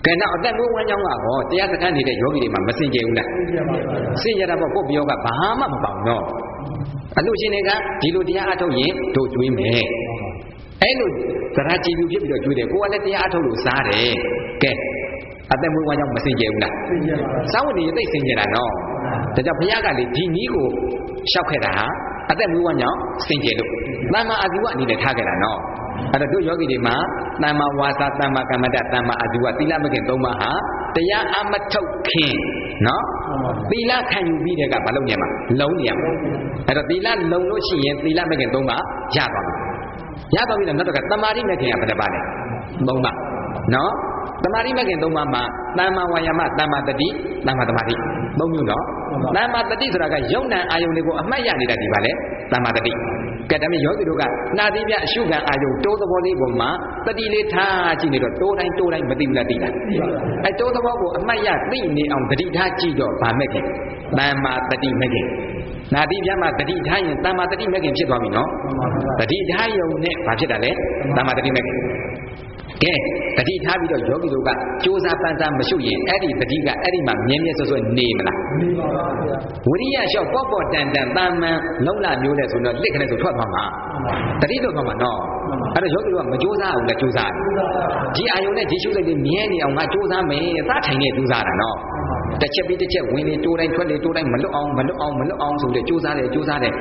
ကဲတော့အသက်မိုးဝမ်းကြောင်းကဟောတရားစခန်းနေတဲ့ယောဂီတွေမှာမစင်ကြဘူးလားစင်ကြတာပေါ့ကိုယ့်ပြောကဘာမှမပေါတော့အလူရှင်တွေကဒီလိုတရားအထုတ်ရင်တို့ကျွေးမယ်အဲ့လိုသရကြည်လူဖြစ်ပြီးတော့ကျွေးတယ်ကိုကလည်းတရားအထုတ်လို့စားတယ်ကဲ အသက်မွေးဝမ်းကြောင်းမစင်ကြဘူးလားစောင်းဝင်နေသိစင်ကြတာနော်ဒါကြောင့်ဘုရားကလေဒီနည်းကိုလျှောက်ခဲ့တာဟာအသက်မွေးဝမ်းကြောင်းစင်ကြလို့တမ္မာအာဇီဝအနေနဲ့ထားခဲ့တာနော်အဲ့တော့တို့ယောဂီတွေမှာတမ္မာဝါစာတမ္မာကမ္မတတမ္မာအာဇီဝသီလမခင်သုံးပါးဟာတရားအမထုတ်ခင်နော်သီလခံယူပြီးတဲ့ကမလုပ်ညမှာလုံးညမှာအဲ့တော့သီလလုံလို့ရှိရင်သီလမခင်သုံးပါးရသွားပြီရသွားပြီတော့နောက်တော့ကတမာတိမခင်ကဘယ်နှပါလဲသုံးပါနော် တမာတိမခင်သုံးပါးမှာတမ္မာဝါယာမတမ္မာတတိတမ္မာတမာတိသုံးမျိုးနော်တမ္မာတတိဆိုတာကယုံ nant အာယုန်တွေကိုအမှတ်ရနေတာဒီပါလေတမ္မာတတိကဲဒါပေမဲ့ယောဂီတို့ကနှာသီးပြအရှုခံအာယုန်တိုးသဘောလေးပေါ်မှာတတိလေးထားကြည့်နေတော့တိုးတိုင်းတိုးတိုင်းမသိဘူးလားသိလားအဲတိုးသဘောကိုအမှတ်ရသိနေအောင်တတိထားကြည့်တော့ဗာမဲ့ခင်တမ္မာတတိမဲ့ခင်နာတိပြမှာတတိထားရင်တမ္မာတတိမဲ့ခင်ဖြစ်သွားပြီနော်တတိထားယုံနဲ့ဘာဖြစ်တာလဲတမ္မာတတိမဲ့ခင် ကဲတတိထားပြီးတော့ယောဂီတို့ကစူးစမ်းပန်းစားမရှုရင်အဲ့ဒီတတိကအဲ့ဒီမှာမြဲမြဲဆွဆွနေမလားနေပါပါဗျာဝိရိယလျှော့ပေါ့ပေါ့တန်တန်တာမန်လုံးလာမျိုးနဲ့ဆိုတော့လစ်ခနဲ့ဆိုထွက်သွားမှာတတိတော့သွားမှာနော်အဲ့တော့ယောဂီတို့ကမကြိုးစားအောင်လည်းကြိုးစားဒီအာယုံနဲ့ဒီရှုစိတ်လေးမြဲနေအောင်ငါကြိုးစားမယ်သာထိုင်နေကြိုးစားတာနော်တစ်ချက်ပြီးတစ်ချက်ဝင်လေတိုးတိုင်းထွက်လေတိုးတိုင်းမလွတ်အောင်မလွတ်အောင်မလွတ်အောင်ဆိုတဲ့ကြိုးစားတယ်ကြိုးစားတယ်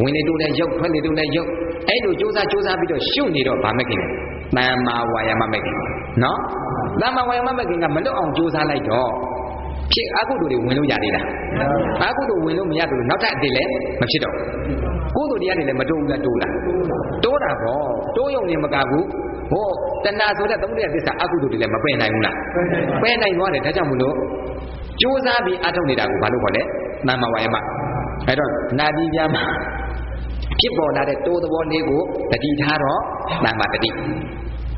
ဝင်လေတိုးတိုင်းရုပ်ထွက်လေတိုးတိုင်းရုပ်အဲ့လိုကြိုးစားကြိုးစားပြီးတော့ရှုနေတော့ဗာမခင်တ မ္မာဝါယာမမခင်နော်တမ္မာဝါယာမမခင်ကမလွတ်အောင်ကြိုးစားလိုက်တော့ဖြစ်အကုသိုလ်တွေဝင်လို့ရသေးလားအကုသိုလ်ဝင်လို့မရဘူးနောက်ထပ်အစ်လည်းမဖြစ်တော့ကုသိုလ်တရားတွေလည်းမတိုးဘူးလားတိုးလားတိုးတာပေါ့တိုးရုံနဲ့မကဘူးဟောတဏှာဆိုတဲ့သုံးတဲ့သစ္စာအကုသိုလ်တွေလည်းမပယ်နိုင်ဘူးလားပယ်နိုင်သွားတယ်ဒါကြောင့်မလို့ကြိုးစားပြီးအထုတ်နေတာကိုဘာလို့ခေါ်လဲတမ္မာဝါယာမအဲ့တော့နာတိပြားမှာ ဖြစ်ပေါ်လာတဲ့တိုးသဘောလေးကိုတတိထားတော့တမ္မာတတိ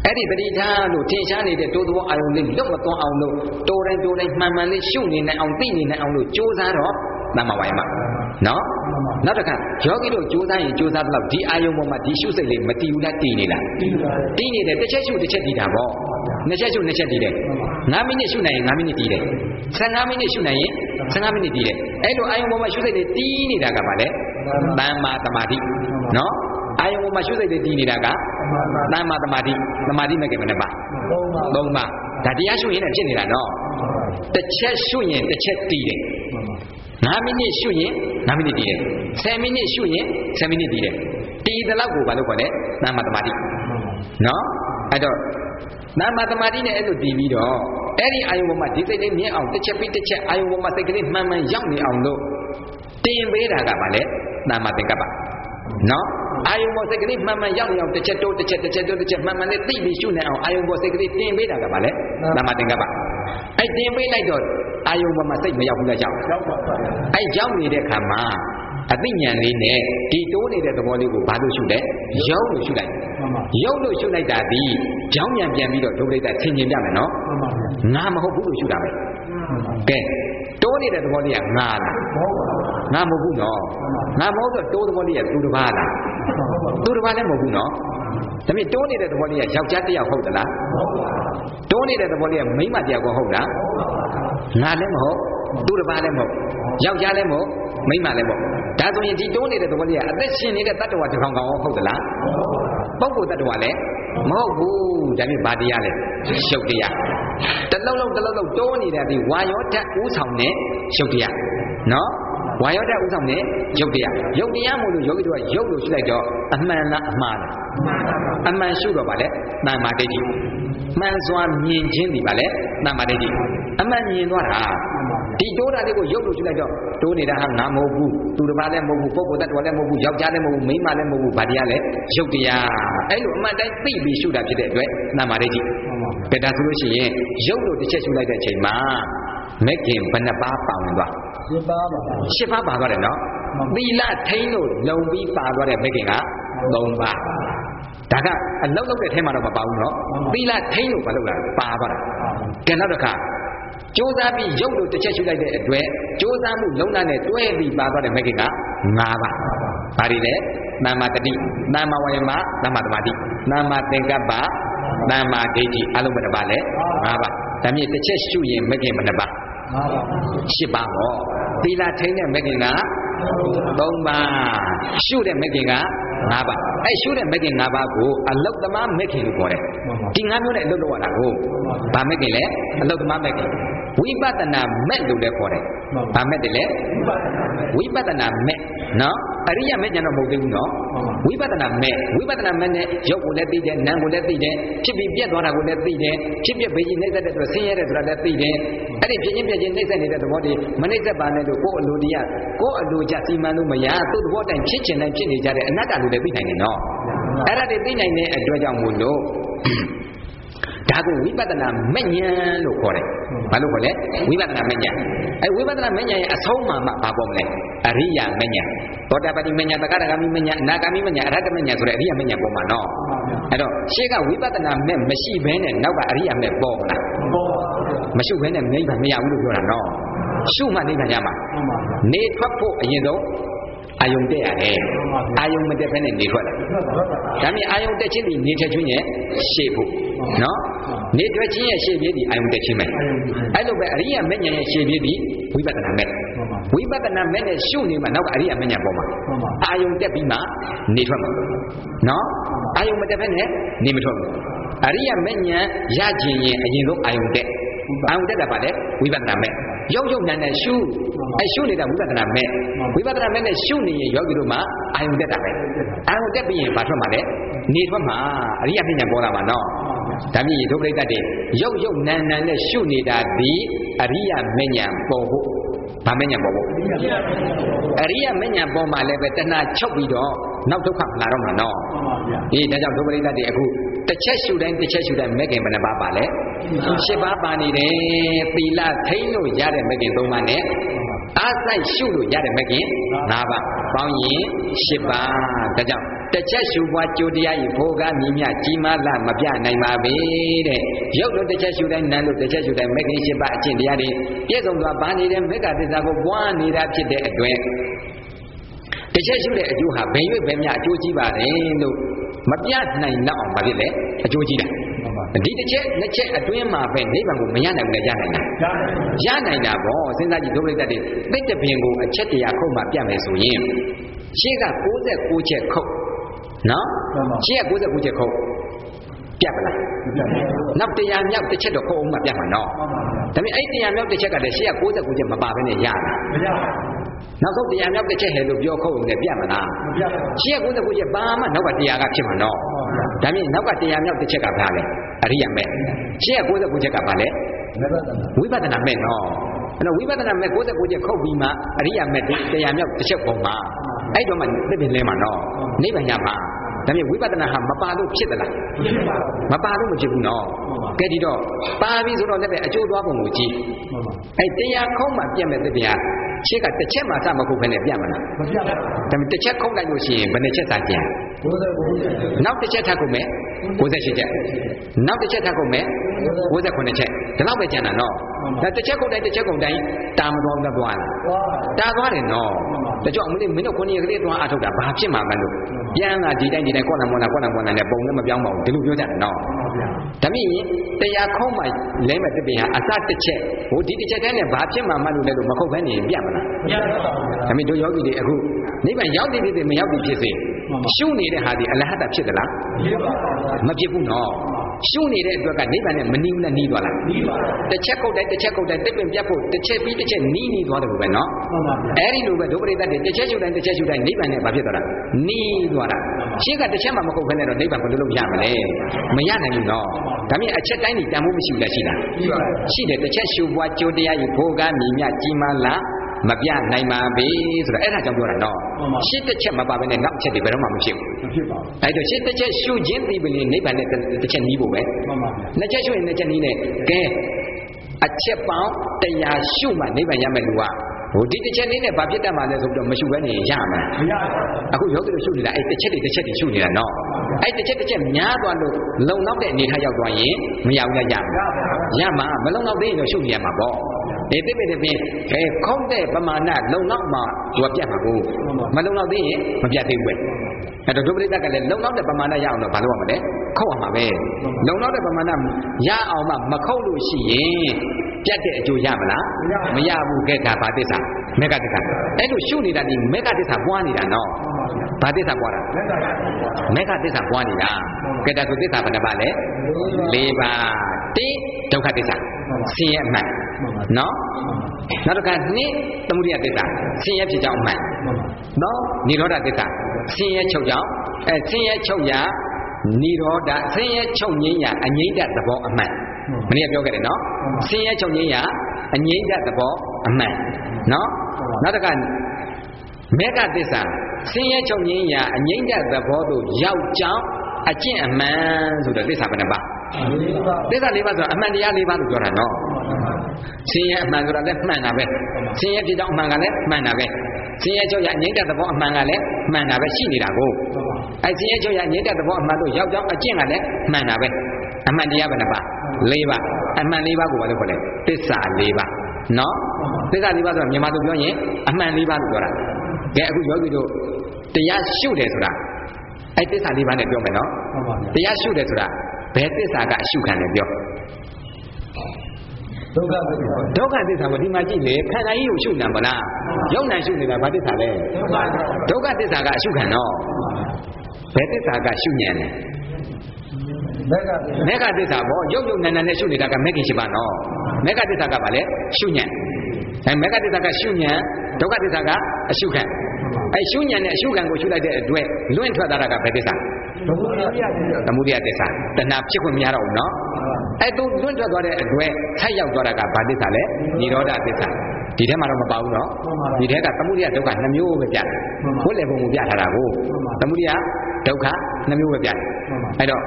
အဲ့ဒီပရိသတ်လို့ထင်ရှားနေတဲ့တိုးသဘောအာယုံလေးလွတ်မသွားအောင်လို့တိုးတိုင်းတိုးတိုင်းမှန်မှန်လေးရှုနေနိုင်အောင်သိနေနိုင်အောင်လို့ကြိုးစားတော့တတမ္မာဝါယမနော်နောက်တစ်ခါယောဂီတို့ကြိုးစားရင်ကြိုးစားတော့ဒီအာယုံပေါ်မှာဒီရှုစိတ်လေးမတည်ဘူးလားတည်နေလားတည်နေတယ်တစ်ချက်ရှုတစ်ချက်တည်တာပေါ့နှစ်ချက်ရှုနှစ်ချက်တည်တယ်9မိနစ်ရှုနိုင်ရင်9မိနစ်တည်တယ်15မိနစ်ရှုနိုင်ရင်15မိနစ်တည်တယ်အဲ့လိုအာယုံပေါ်မှာရှုစိတ်လေးတည်နေတာကဘာလဲ တမ္မာတမာတိနော်အာယုံပေါ်မှာရှုစိတ်လေးတည်နေတာကတမ္မာတမာတိတမာတိမဲ့ကိမနဲ့ပါသုံးပါဒါတရားရှုရင်လည်းဖြစ်နေတာနော်တစ်ချက်ရှုရင်တစ်ချက်တည်တယ်9မိနစ်ရှုရင်9မိနစ်တည်တယ်10မိနစ်ရှုရင်10မိနစ်တည်တယ်တည်တဲ့လောက်ကိုဘာလို့ခေါ်လဲတမ္မာတမာတိနော်အဲ့တော့တမ္မာတမာတိနဲ့အဲ့လိုတည်ပြီးတော့အဲ့ဒီအာယုံပေါ်မှာဒီစိတ်လေးမြင်အောင်တစ်ချက်ပြီးတစ်ချက်အာယုံပေါ်မှာစိတ်ကလေးမှန်မှန်ရောက်နေအောင်လို့တင်ပေးတာကဘာလဲ တမ္မာသင်္ကပ္ပနော်အာယုံပေါ်စိတ်ကလေးမှန်မှန်ရောက်နေအောင်တစ်ချက်တိုးတစ်ချက်တစ်ချက်တိုးတစ်ချက်မှန်မှန်လေးသိပြီးရှုနေအောင်အာယုံပေါ်စိတ်ကလေးတင်ပေးတာကဘာလဲတမ္မာသင်္ကပ္ပအဲ့တင်ပေးလိုက်တော့အာယုံပေါ်မှာစိတ်မရောက်ဘူးလားကြောက်ရောက်ပါပါအဲ့ရောက်နေတဲ့ခါမှာအသိဉာဏ်လေးနဲ့ဒီတိုးနေတဲ့သဘောလေးကိုဘာလို့ရှုလဲရုပ်လို့ရှုလိုက်ရုပ်လို့ရှုလိုက်တာဒီကြောင်းဉာဏ်ပြန်ပြီးတော့ဒုက္ခိတဆင်ញင်ပြမယ်နော်ငါမဟုတ်ဘူးလို့ရှုတာပဲကဲတိုးနေတဲ့သဘောလေးကငါလား ငါမဟုတ်ဘူးနော်ငါမဟုတ်တော့တိုးသဘောလေးကသူတစ်ပါးလားသူတစ်ပါးလည်းမဟုတ်ဘူးနော်ဒါပေမဲ့တိုးနေတဲ့သဘောလေးကယောက်ျားတစ်ယောက်ဟုတ်သလားတိုးနေတဲ့သဘောလေးကမိန်းမတစ်ယောက်ကဟုတ်လားငါလည်းမဟုတ်သူတစ်ပါးလည်းမဟုတ်ယောက်ျားလည်းမဟုတ်မိန်းမလည်းမဟုတ်ဒါဆိုရင်ဒီတိုးနေတဲ့သဘောလေးကအသက်ရှင်နေတဲ့တတ္တဝါတစ်ကောင်ကောင်ဟုတ်သလားပုဂ္ဂိုလ်တ attva လည်းမဟုတ်ဘူးဒါပြင်ဘာတရားလဲရှုပ်တရားတလုံးလုံးတလုံးလုံးတိုးနေတဲ့ဒီဝါယောဓာတ်ဥဆောင်တဲ့ရှုပ်တရားနော် ဝါယောဓာတ်ဥဆောင်တဲ့ရုပ်တရားရုပ်တရားမို့လို့ယောဂီတို့ကရုပ်လို့ရှိလိုက်တော့အမှန်လားအမှားလားအမှန်ရှုတော့ဗာလဲတဏ္မာဒိဋ္ဌိမှန်စွာမြင်ခြင်းဒီဗာလဲတဏ္မာဒိဋ္ဌိအမှန်မြင်သွားတာဒီတိုးတာလေးကိုရုပ်လို့ရှိလိုက်တော့တိုးနေတာဟာငါမဟုတ်ဘူးသူတစ်ပါးလည်းမဟုတ်ဘူးပုဂ္ဂိုလ်တ attva လည်းမဟုတ်ဘူးယောက်ျားလည်းမဟုတ်ဘူးမိန်းမလည်းမဟုတ်ဘူးဗာတရားလည်းရုပ်တရားအဲ့လိုအမှန်တိုင်းသိပြီးရှုတာဖြစ်တဲ့အတွက်တဏ္မာဒိဋ္ဌိကဲဒါဆိုလို့ရှိရင်ရုပ်လို့တစ်ချက်ရှုလိုက်တဲ့အချိန်မှာ မက်ခင်ဘယ်နှပါးပါဝင်သွားရှင်းပါပါရှင်းပါပါသွားတယ်နော်သီလထိန်းလို့လုံပြီးပါသွားတဲ့မက်ခင်က၃ပါးဒါကအလောက်လောက်တဲ့ထဲမှာတော့မပါဘူးနော်သီလထိန်းလို့မလုပ်တာပါသွားတာကဲနောက်တစ်ခါကြိုးစားပြီးရုပ်လို့တစ်ချက်ရှုလိုက်တဲ့အတွက်ကြိုးစားမှုလုံလနဲ့တွဲပြီးပါသွားတဲ့မဂ္ဂင်က၅ပါးဘာတွေလဲသမ္မာတတိသမ္မာဝါယမသမ္မာသမာဓိသမ္မာသင်္ကပ္ပသမ္မာဒိဋ္ဌိအလုံးဘယ်နှပါလဲ၅ပါးဒါမြင့်တစ်ချက်ရှုရင်မဂ္ဂင်ဘယ်နှပါ ၈ပါးဟောသီလထိန်းတဲ့မဂ္ဂင်က၃ပါးရှုတဲ့မဂ္ဂင်က၅ပါးအဲရှုတဲ့မဂ္ဂင်၅ပါးကိုအလုတ်သမားမဂ္ဂင်လို့ခေါ်တယ်ဒီ၅မျိုးနဲ့အလုတ်တော့ရတာကိုဗာမဂ္ဂင်လဲအလုတ်သမားမဂ္ဂင်ဝိပဿနာမဲ့လို့လည်းခေါ်တယ်ဗာမဲ့တယ်လေဝိပဿနာမဲ့နော်အရိယမဲ့ညာတော့မဟုတ်သေးဘူးနော် ဝိပဿနာမဲ့ဝိပဿနာမဲ့နဲ့ရုပ်ကိုလည်းသိတယ်နာမ်ကိုလည်းသိတယ်ဖြစ်ပြီးပြက်သွားတာကိုလည်းသိတယ်ဖြစ်ပြဘေးကြီးနှိမ့်သက်တဲ့အတွက်ဆင်းရဲတဲ့ဆိုတာလည်းသိတယ်အဲ့ဒီဖြစ်ချင်းပြက်ချင်းနှိမ့်သက်နေတဲ့သဘောတွေမနှိမ့်သက်ပါနဲ့လို့ကိုယ်အလိုတရားကိုယ်အလိုကြစီမံလို့မရသူ့သဘောတိုင်ဖြစ်ချင်တိုင်းဖြစ်နေကြတဲ့အနတ္တလို့လည်းသိနိုင်တယ်နော်အဲ့ဒါတွေသိနိုင်တဲ့အတွက်ကြောင့်မို့လို့ဒါကိုဝိပဿနာမဉ္ဇဉ်လို့ခေါ်တယ်။ဘာလို့ခေါ်လဲ။ဝိပဿနာမဉ္ဇဉ်။အဲဝိပဿနာမဉ္ဇဉ်ရဲ့အဆုံးမှာမှဘာပေါ်မလဲ။အရိယာမဉ္ဇဉ်။ သောတာပတိမဉ္ဇဉ်၊သက္ကရဂါမိမဉ္ဇဉ်၊အနာဂါမိမဉ္ဇဉ်၊အရဟတမဉ္ဇဉ်ဆိုတဲ့အရိယာမဉ္ဇဉ်ပေါ်မှာနော်။အဲ့တော့ရှေ့ကဝိပဿနာမဲ့မရှိဘဲနဲ့နောက်ကအရိယာမဲ့ပေါ်မလား။ပေါ်။မရှိဘဲနဲ့နိဗ္ဗာန်မရဘူးလို့ပြောတာနော်။ရှုမှနိဗ္ဗာန်ရမှာ။နေထွက်ဖို့အရင်ဆုံးအာယုံတက်ရတယ်အာယုံမတက်ဖဲနဲ့နေထွက်လာဒါမြင်အာယုံတက်ခြင်းဒီနေထွက်ခြင်းရဲ့ရှေ့ဖို့နော်နေထွက်ခြင်းရဲ့ရှေ့ပြေးဒီအာယုံတက်ခြင်းပဲအဲ့လိုပဲအရိယာမဉ္ဇဉ်ရဲ့ရှေ့ပြေးဒီဝိပဿနာမဲ့ ဝိပဿနာမဲ့နဲ့ရှုနေမှနောက်ကအရိယာမဉ္ဇဉ်ပေါ်မှာအာယုံတက်ပြီးမှနေထွက်မှာနော်အာယုံမတက်ဖဲနဲ့နေမထွက်ဘူးအရိယာမဉ္ဇဉ်ရခြင်းရင်အရင်ဆုံးအာယုံတက်အာယုံတက်တာပါလေဝိပဿနာမဲ့ရုပ်ရုပ်နာနဲ့ရှုအဲရှုနေတာဝိပဿနာမဲ့ဝိပဿနာမဲ့နဲ့ရှုနေရင်ယောဂီတို့မှာအာယုံတက်တာပဲအာယုံတက်ပြီးရင်ဘာထွက်မှာလဲနေထွက်မှာအရိယပညာပေါ်လာမှာနော်ဒါမြည်ဒုပရိသတ်တွေရုပ်ရုပ်နာနာနဲ့ရှုနေတာဒီအရိယမဉ္ဇဉ်ပေါ်ဖို့ ဗာမဉ္ဇဉ်ပေါ်ဖို့အရိယမဉ္ဇဉ်ပေါ်မှာလည်းပဲတဏှာချုပ်ပြီးတော့နောက်ဒုက္ခမလာတော့မှာနော်ဒီဒါကြောင့်ဒုပရိသတ်တွေအခုတစ်ချက်ရှုတိုင်းတစ်ချက်ရှုတိုင်းမဲ့ခင်ဘယ်နှပါပါလဲရှစ်ပါးပါနေတယ်သီလထိန်းလို့ရတဲ့မဲ့ခင်၃ပါးနဲ့အားဆိုင်ရှုလို့ရတဲ့မဲ့ခင်၅ပါးပေါင်းရင်ရှစ်ပါးဒါကြောင့် တစ်ချက်ရှုပွားကြိုတရားဤဘောကမြည်မြကြီးမားလာမပြနိုင်ပါပေတဲ့ရုပ်လို့တစ်ချက်ရှုတိုင်းနာမ်လို့တစ်ချက်ရှုတိုင်းမဂ္ဂင်၈ပါးအကျင့်တရားတွေပြည့်စုံသွားပါနေတဲ့မေဃသစ္စာကိုပွားနေတာဖြစ်တဲ့အတွက်တစ်ချက်ရှုတဲ့အကျိုးဟာဘယ်ရွေ့ဘယ်မြအကျိုးကြီးပါလဲလို့မပြနိုင်တော့အောင်ဘာဖြစ်လဲအကျိုးကြီးတာဒီတစ်ချက်နှစ်ချက်အတွင်းမှာပဲနိဗ္ဗာန်ကိုမရနိုင်ဘူးလေရနိုင်တာရနိုင်တာပေါ့စဉ်းစားကြည့်ဒုပရိသတ်တွေသိတဲ့ပင်ကိုအချက်တရာခုတ်မှပြတ်မယ်ဆိုရင်ရှေ့က69ချက်ခုတ် နော်ရှေ့က69ချက်ခုတ်ပြတ်ပလားနောက်တရားမြောက်တစ်ချက်တော့ခုတ်အောင်မှပြတ်မှာနော်ဒါပေမဲ့အဲ့တရားမြောက်တစ်ချက်ကလည်းရှေ့က69ချက်မပါဘဲနဲ့ရတာမရနောက်ဆုံးတရားမြောက်တစ်ချက်ဟဲ့လို့ပြောခုတ်ုံနဲ့ပြတ်မလားမပြတ်ရှေ့က69ချက်ဘာမှနောက်ကတရားကဖြစ်မှာနော်ဒါမြင်နောက်ကတရားမြောက်တစ်ချက်ကဘာလဲအရိယာမဲ့ရှေ့က69ချက်ကဘာလဲဝိပဿနာမဲ့နော်အဲ့တော့ဝိပဿနာမဲ့69ချက်ခုတ်ပြီးမှအရိယာမဲ့တရားမြောက်တစ်ချက်ပုံမှာ အဲ့တော့မှသစ်ပင်လဲမှာနော်နိဗ္ဗာန်ရမှာဒါမြင်ဝိပဿနာဟာမပါလို့ဖြစ်သလားမပါလို့မဖြစ်ဘူးနော်ကဲဒီတော့ပါပြီဆိုတော့လည်းပဲအကျိုးသွားပုံကိုကြည့်အဲ့တရားခုံးမှပြတ်မဲ့သစ်ပင်ဟာရှေ့ကတစ်ချက်မှစမခုတ်ဖ ೇನೆ ပြတ်မလားမပြတ်ပါဘူးဒါပေမဲ့တစ်ချက်ခုတ်လိုက်လို့ရှိရင်ဘယ်နှချက်စာကျန်99နောက်တစ်ချက်ထပ်ခုတ်မယ်98ချက်နောက်တစ်ချက်ထပ်ခုတ်မယ်98ချက်ဒီလောက်ပဲကျန်တာနော် ဒါတစ်ချက်ခုတ်တိုင်းတစ်ချက်ခုတ်တိုင်းတာမသွားဘူးသွားလားတာသွားတယ်နော်တကြောင်မင်းမင်းတို့ခုနှစ်ရက်ကလေးသွားအထုတ်တာဘာဖြစ်မှာမလို့ပြန်လာဒီတိုင်းဒီတိုင်းကောနာမောနာကောနာမောနာနဲ့ပုံလည်းမပြောင်းပါဘူးဒီလိုပြောကြတယ်နော်ဒါမြင်တရားခုံးမှလဲမဲ့တပင်ဟာအစတစ်ချက်ဟိုဒီတစ်ချက်တည်းနဲ့ဘာဖြစ်မှာမလို့လဲလို့မခုတ်ဖဲနေပြတ်မလားပြတ်ပါဘူးဒါမြင်တို့ယောဂီတွေအခုနိဗ္ဗာန်ရောက်သည်ဖြစ်စေမရောက်သည်ဖြစ်စေရှုနေတဲ့ဟာဒီအလဟတဖြစ်သလားမဖြစ်ဘူးနော် ရှုနေတဲ့အတွက်ကနိဗ္ဗာန်နဲ့မနီးဘူးနဲ့နီးသွားလားနီးပါဘူးတစ်ချက်ခုတ်တိုင်းတစ်ချက်ခုတ်တိုင်းတစ်ပင်ပြတ်ဖို့တစ်ချက်ပြီးတစ်ချက်နီးနီးသွားတယ်လို့ပဲနော်မှန်ပါဗျာအဲ့ဒီလိုပဲဒုပရိသတ်တွေတစ်ချက်ရှုတိုင်းတစ်ချက်ရှုတိုင်းနိဗ္ဗာန်နဲ့ဘာဖြစ်သွားတာနီးသွားတာရှင်းကတစ်ချက်မှမခုတ်ဖဲနဲ့တော့နိဗ္ဗာန်ဘယ်လိုလုပ်ရမလဲမရနိုင်ဘူးနော်ဒါမြင်အချက်တိုင်းนี่တန်ဖို့မရှိဘူးလားရှိလားရှိတယ်တစ်ချက်ရှုပွားကြိုတရားကြီးဘိုးကမြည်မြကြီးမားလား မပြနိုင်ပါပေဆိုတော့အဲ့ဒါကြောင့်ပြောတာနော်ရှစ်တစ်ချက်မပါဘဲနဲ့နောက်ချက်တွေဘယ်တော့မှမဖြစ်ဘူးမဖြစ်ပါဘူးအဲ့တော့ရှစ်တစ်ချက်ရှုခြင်းပြီးပြီနိဗ္ဗာန်နဲ့တစ်ချက်နီးဖို့ပဲမှန်ပါဗျာနှစ်ချက်ရှုရင်နှစ်ချက်နီးနဲ့ကဲအချက်ပေါင်းတရားရှုမှနိဗ္ဗာန်ရမယ်လူကဟိုဒီတစ်ချက်လေးနဲ့ဘာဖြစ်တတ်မှာလဲဆိုပြီးတော့မရှုဘဲနေရမှာမရပါဘူးအခုယောဂီတို့ရှုနေတာအဲ့တစ်ချက်တွေတစ်ချက်တွေရှုနေတာနော်အဲ့တစ်ချက်တစ်ချက်များသွားလို့လုံလောက်တဲ့အနေထားရောက်သွားရင်မရဘူးလားရမှာရမှာမလုံလောက်သေးရင်တော့ရှုနေရမှာပေါ့ ဒီတိပိတပင်အဲခုံးတဲ့ပမာဏလုံလောက်မှသူကပြတ်မှာကိုမလုံလောက်သေးရင်မပြတ်သေးဘူးပဲအဲ့တော့ဒုပရိသတ်ကလည်းလုံလောက်တဲ့ပမာဏရအောင်တော့ဘာလုပ်ရမလဲခုတ်ရမှာပဲလုံလောက်တဲ့ပမာဏရအောင်မှမခုတ်လို့ရှိရင်ပြတ်တဲ့အကျိုးရမလားမရဘူးကဲဒါဘာသစ္စာမေဃသစ္စာအဲ့လိုရှုနေတာဒီမေဃသစ္စာပွားနေတာနော်ဘာသစ္စာပွားတာမေဃသစ္စာပွားနေတာကဲဒါဆိုသစ္စာဘယ်နှပါလဲ၄ပါးတိဒုက္ခသစ္စာဆင်းရဲအမှန် နော်နောက်တစ်ခါနှစ်သမုဒိယသစ္စာဆင်းရဲဖြစ်ကြောင်းအမှန်နော်និရောဓသစ္စာဆင်းရဲချုပ်ကြောင်းအဲဆင်းရဲချုပ်ရာនិရောဓဆင်းရဲချုပ်ငြိမ်းရာအငြိမ့်တဲ့သဘောအမှန်မနေ့ကပြောခဲ့တယ်နော်ဆင်းရဲချုပ်ငြိမ်းရာအငြိမ့်တဲ့သဘောအမှန်နော်နောက်တစ်ခါမေဃသစ္စာဆင်းရဲချုပ်ငြိမ်းရာအငြိမ့်တဲ့သဘောတို့ရောက်ကြောင်းအကျင့်အမှန်ဆိုတဲ့သစ္စာဘယ်နှပါသစ္စာ၄ပါးဆိုတာအမှန်တရား၄ပါးလို့ပြောတာနော် ဆင်းရဲအမှန်ဆိုတာလည်းမှန်တာပဲဆင်းရဲဖြစ်တော့အမှန်ကလည်းမှန်တာပဲဆင်းရဲချုပ်ရငြိမ့်တဲ့သဘောအမှန်ကလည်းမှန်တာပဲရှိနေတာကိုအဲဆင်းရဲချုပ်ရငြိမ့်တဲ့သဘောအမှန်တို့ရောက်ကြောင်းအကျင့်ကလည်းမှန်တာပဲအမှန်တရားဘယ်နှပါ၄ပါးအမှန်၄ပါးကိုဘာလို့ခေါ်လဲသစ္စာ၄ပါးနော်သစ္စာ၄ပါးဆိုတာမြန်မာလိုပြောရင်အမှန်၄ပါးလို့ပြောတာကဲအခုယောဂီတို့တရားရှုတယ်ဆိုတာအဲသစ္စာ၄ပါးနဲ့ပြောမယ်နော်တရားရှုတယ်ဆိုတာဘယ်သစ္စာကအရှုခံတယ်ပြော ဒုက္ခသစ္စာဒုက္ခသစ္စာကိုဒီမှာကြည့်လေခန္ဓာကြီးကိုရှုနေမလားယုံနာရှုနေတာဘာသစ္စာလဲဒုက္ခသစ္စာကအရှုခံတော့ဘယ်သစ္စာကရှုညံတယ်မေဃသစ္စာပေါ့ရုပ်ရုပ်နာနာနဲ့ရှုနေတာကမေခင်ရှိပါနော်မေဃသစ္စာကဘာလဲရှုညံအဲမေဃသစ္စာကရှုညံဒုက္ခသစ္စာကအရှုခံအဲရှုညံနဲ့အရှုခံကိုရှုလိုက်တဲ့အတွက်လွင့်ထွက်သွားတာကဘယ်သစ္စာသမုဒိယသစ္စာတဏှာဖြစ်ခွင့်မရတော့ဘူးနော် အဲသူလွင့်ထွက်သွားတဲ့အတွက်ဆက်ရောက်သွားတာကဘာသစ္စာလဲនិရောဓသစ္စာဒီထဲမှာတော့မပါဘူးနော်ဒီထဲကသမုဒိယဒုက္ခနှမျိုးပဲပြတယ်ဘုလေဘုံကိုပြထားတာကိုသမုဒိယဒုက္ခနှမျိုးပဲပြတယ်အဲတော့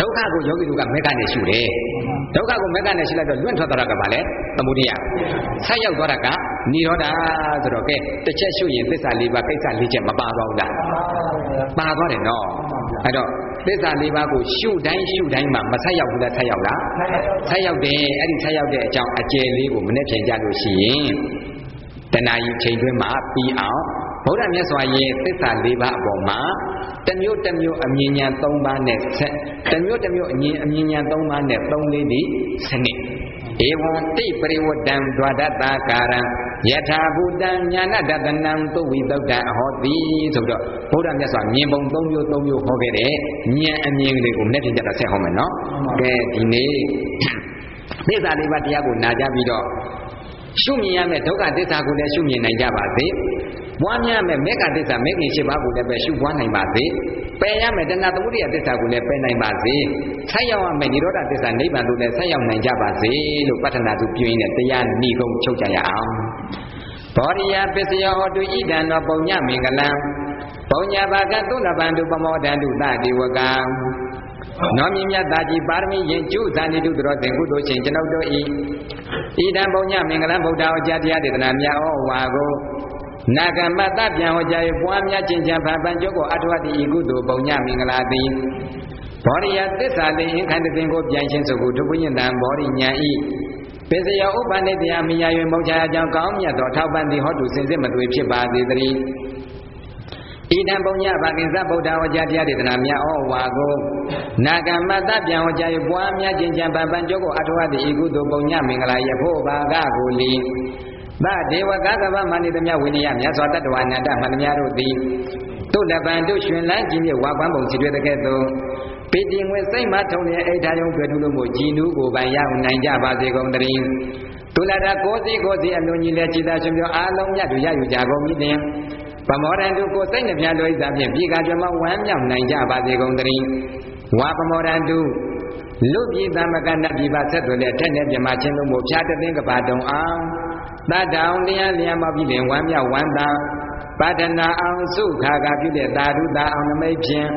ဒုက္ခကိုယောဂီတို့ကမေဃနဲ့ရှုတယ်ဒုက္ခကိုမေဃနဲ့ရှုလိုက်တော့လွင့်ထွက်သွားတာကဘာလဲသမုဒိယဆက်ရောက်သွားတာက နိရောဓဆိုတော့ကဲတစ်ချက်ရှုရင်သစ္စာလေးပါးကိစ္စလေးချက်မပါတော့ဘူးလားပါသွားတယ်နော်အဲ့တော့သစ္စာလေးပါးကိုရှုတိုင်းရှုတိုင်းမှာမဆက်ရောက်ဘူးလားဆက်ရောက်လားဆက်ရောက်တယ်အဲ့ဒီဆက်ရောက်တဲ့အကြောင်းအကျယ်လေးကိုမနေ့ပြန်ကြလို့ရှိရင်တဏှာကြီးချိန်တွင်းမှာပြီးအောင်ဗုဒ္ဓမြတ်စွာရဲ့သစ္စာ၄ပါးအပေါ်မှာတမျိုးတမျိုးအမြင်ညာ၃ပါးနဲ့ဆက်တမျိုးတမျိုးအမြင်အမြင်ညာ၃ပါးနဲ့၃လေးဒီစနစ်ဧဝံတိပရိဝတ္တံဒွါဒတာကာရံ ယထာဘူတံညာဏတတနံသုဝိသုဒ္ဓအဟောတိဆိုတော့ဘုရားမြတ်စွာမြင်ပုံ၃မျိုး၃မျိုးဟောခဲ့တဲ့ဉာဏ်အမြင်လေးကိုမျက်ထင်ကြတော့ဆက်ဟောမယ်နော်ကဲဒီနေ့သစ္စာလေးပါးတရားကိုနာကြပြီးတော့ရှုမြင်ရမယ့်ဒုက္ခသစ္စာကိုလည်းရှုမြင်နိုင်ကြပါစေ ပွားများမယ်မေဃသစ္စာမေခင်ရှိပါကိုလည်းပဲရှုပွားနိုင်ပါစေပယ်ရမယ်တဏှာသမုဒိယသစ္စာကိုလည်းပယ်နိုင်ပါစေဆက်ရောက်ရမယ်និရောဓသစ္စာနိဗ္ဗာန်ကိုလည်းဆက်ရောက်နိုင်ကြပါစေလို့ပတ္ထနာသူပြုရင်းနဲ့တရားဏီကုံချုပ်ကြရအောင်ဘောရိယပစ္စယောဟောတုဣဒံသောပုံညမင်္ဂလံပုံညာဘာကသုလဗန္တုပမောဒန္တုတတိဝကံနောမြမြတ်တာကြီးပါရမီရင်ကျုဇာနိတုတရောသင်္ကုသိုလ်ရှင်ကျွန်ုပ်တို့ဤဣဒံပုံညမင်္ဂလံဗုဒ္ဓဟောကြားတရားဒေသနာများဩဝါကို နာဂမတပြန်ဟောကြား၍ပွားများခြင်းချမ်းဖန်ပန်ကျုပ်ကိုအထဝတိဤကုသိုလ်ပုံညမင်္ဂလာတိဘောရိယသစ္စာတိအင်ခန္တတင်ကိုပြန်ရှင်းဆိုကိုဒုပုညတံဘောရိညာဤပစ္စယဥပ္ပန္နေတရားမိယာ၍မောချာအကြောင်းကောင်းမြတ်သောထောက်ပံ့သည်ဟောတုစင်စစ်မသွေဖြစ်ပါသေးတည်းဣဒံပုံညဘာကိစ္စဗုဒ္ဓဝါကြားတရားဒေသနာများဩဝါကိုနာဂမတပြန်ဟောကြား၍ပွားများခြင်းချမ်းပန်ပန်ကျုပ်ကိုအထဝတိဤကုသိုလ်ပုံညမင်္ဂလာယဖို့ဘာကကိုလီ သဒေဝကသဗ္ဗမဏိတမြဝိနည်းမြတ်စွာတတ္တဝါနန္တမန္တများတို့သည်တို့လပံတို့ရှင်လန်းကြီးမြဝါပန်းပုံစီတွေ့တဲ့ကဲ့သို့ပိတိငွေစိတ်မထုံတဲ့အိဋ္ဌာယုံတွေ့ထုလို့မို့ကြည်နူးကိုပိုင်ရအောင်နိုင်ကြပါစေကုန်တည်းဒုလတာကိုစီကိုစီအလုံးကြီးလက်จิตာရှင်ပြောအားလုံးမြတ်တို့ရယူကြကုန်ပြီတင်ပမောဒန်တုကိုစိတ်နှပြလွိစာဖြင့်ပြေကကြမဝမ်းမြောက်နိုင်ကြပါစေကုန်တည်းဝါပမောဒန်တုလူပြည်သမကနတ်ပြည်ပါဆက်သွယ်တဲ့ထက်နဲ့ပြမချင်းလုံးကိုဖြားတဲ့ကပါတုံအောင် တတ္တံတရားလျာမပြုတဲ့ဝမ်းမြောက်ဝမ်းသာပတ္တနာအောင်စုခါကပြုတဲ့သာဓုသာအောင်နမိတ်ဖြင့်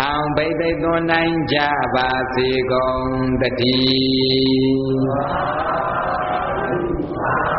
အောင်ဘိသိသွန်နိုင်ကြပါစေကုန်တည်း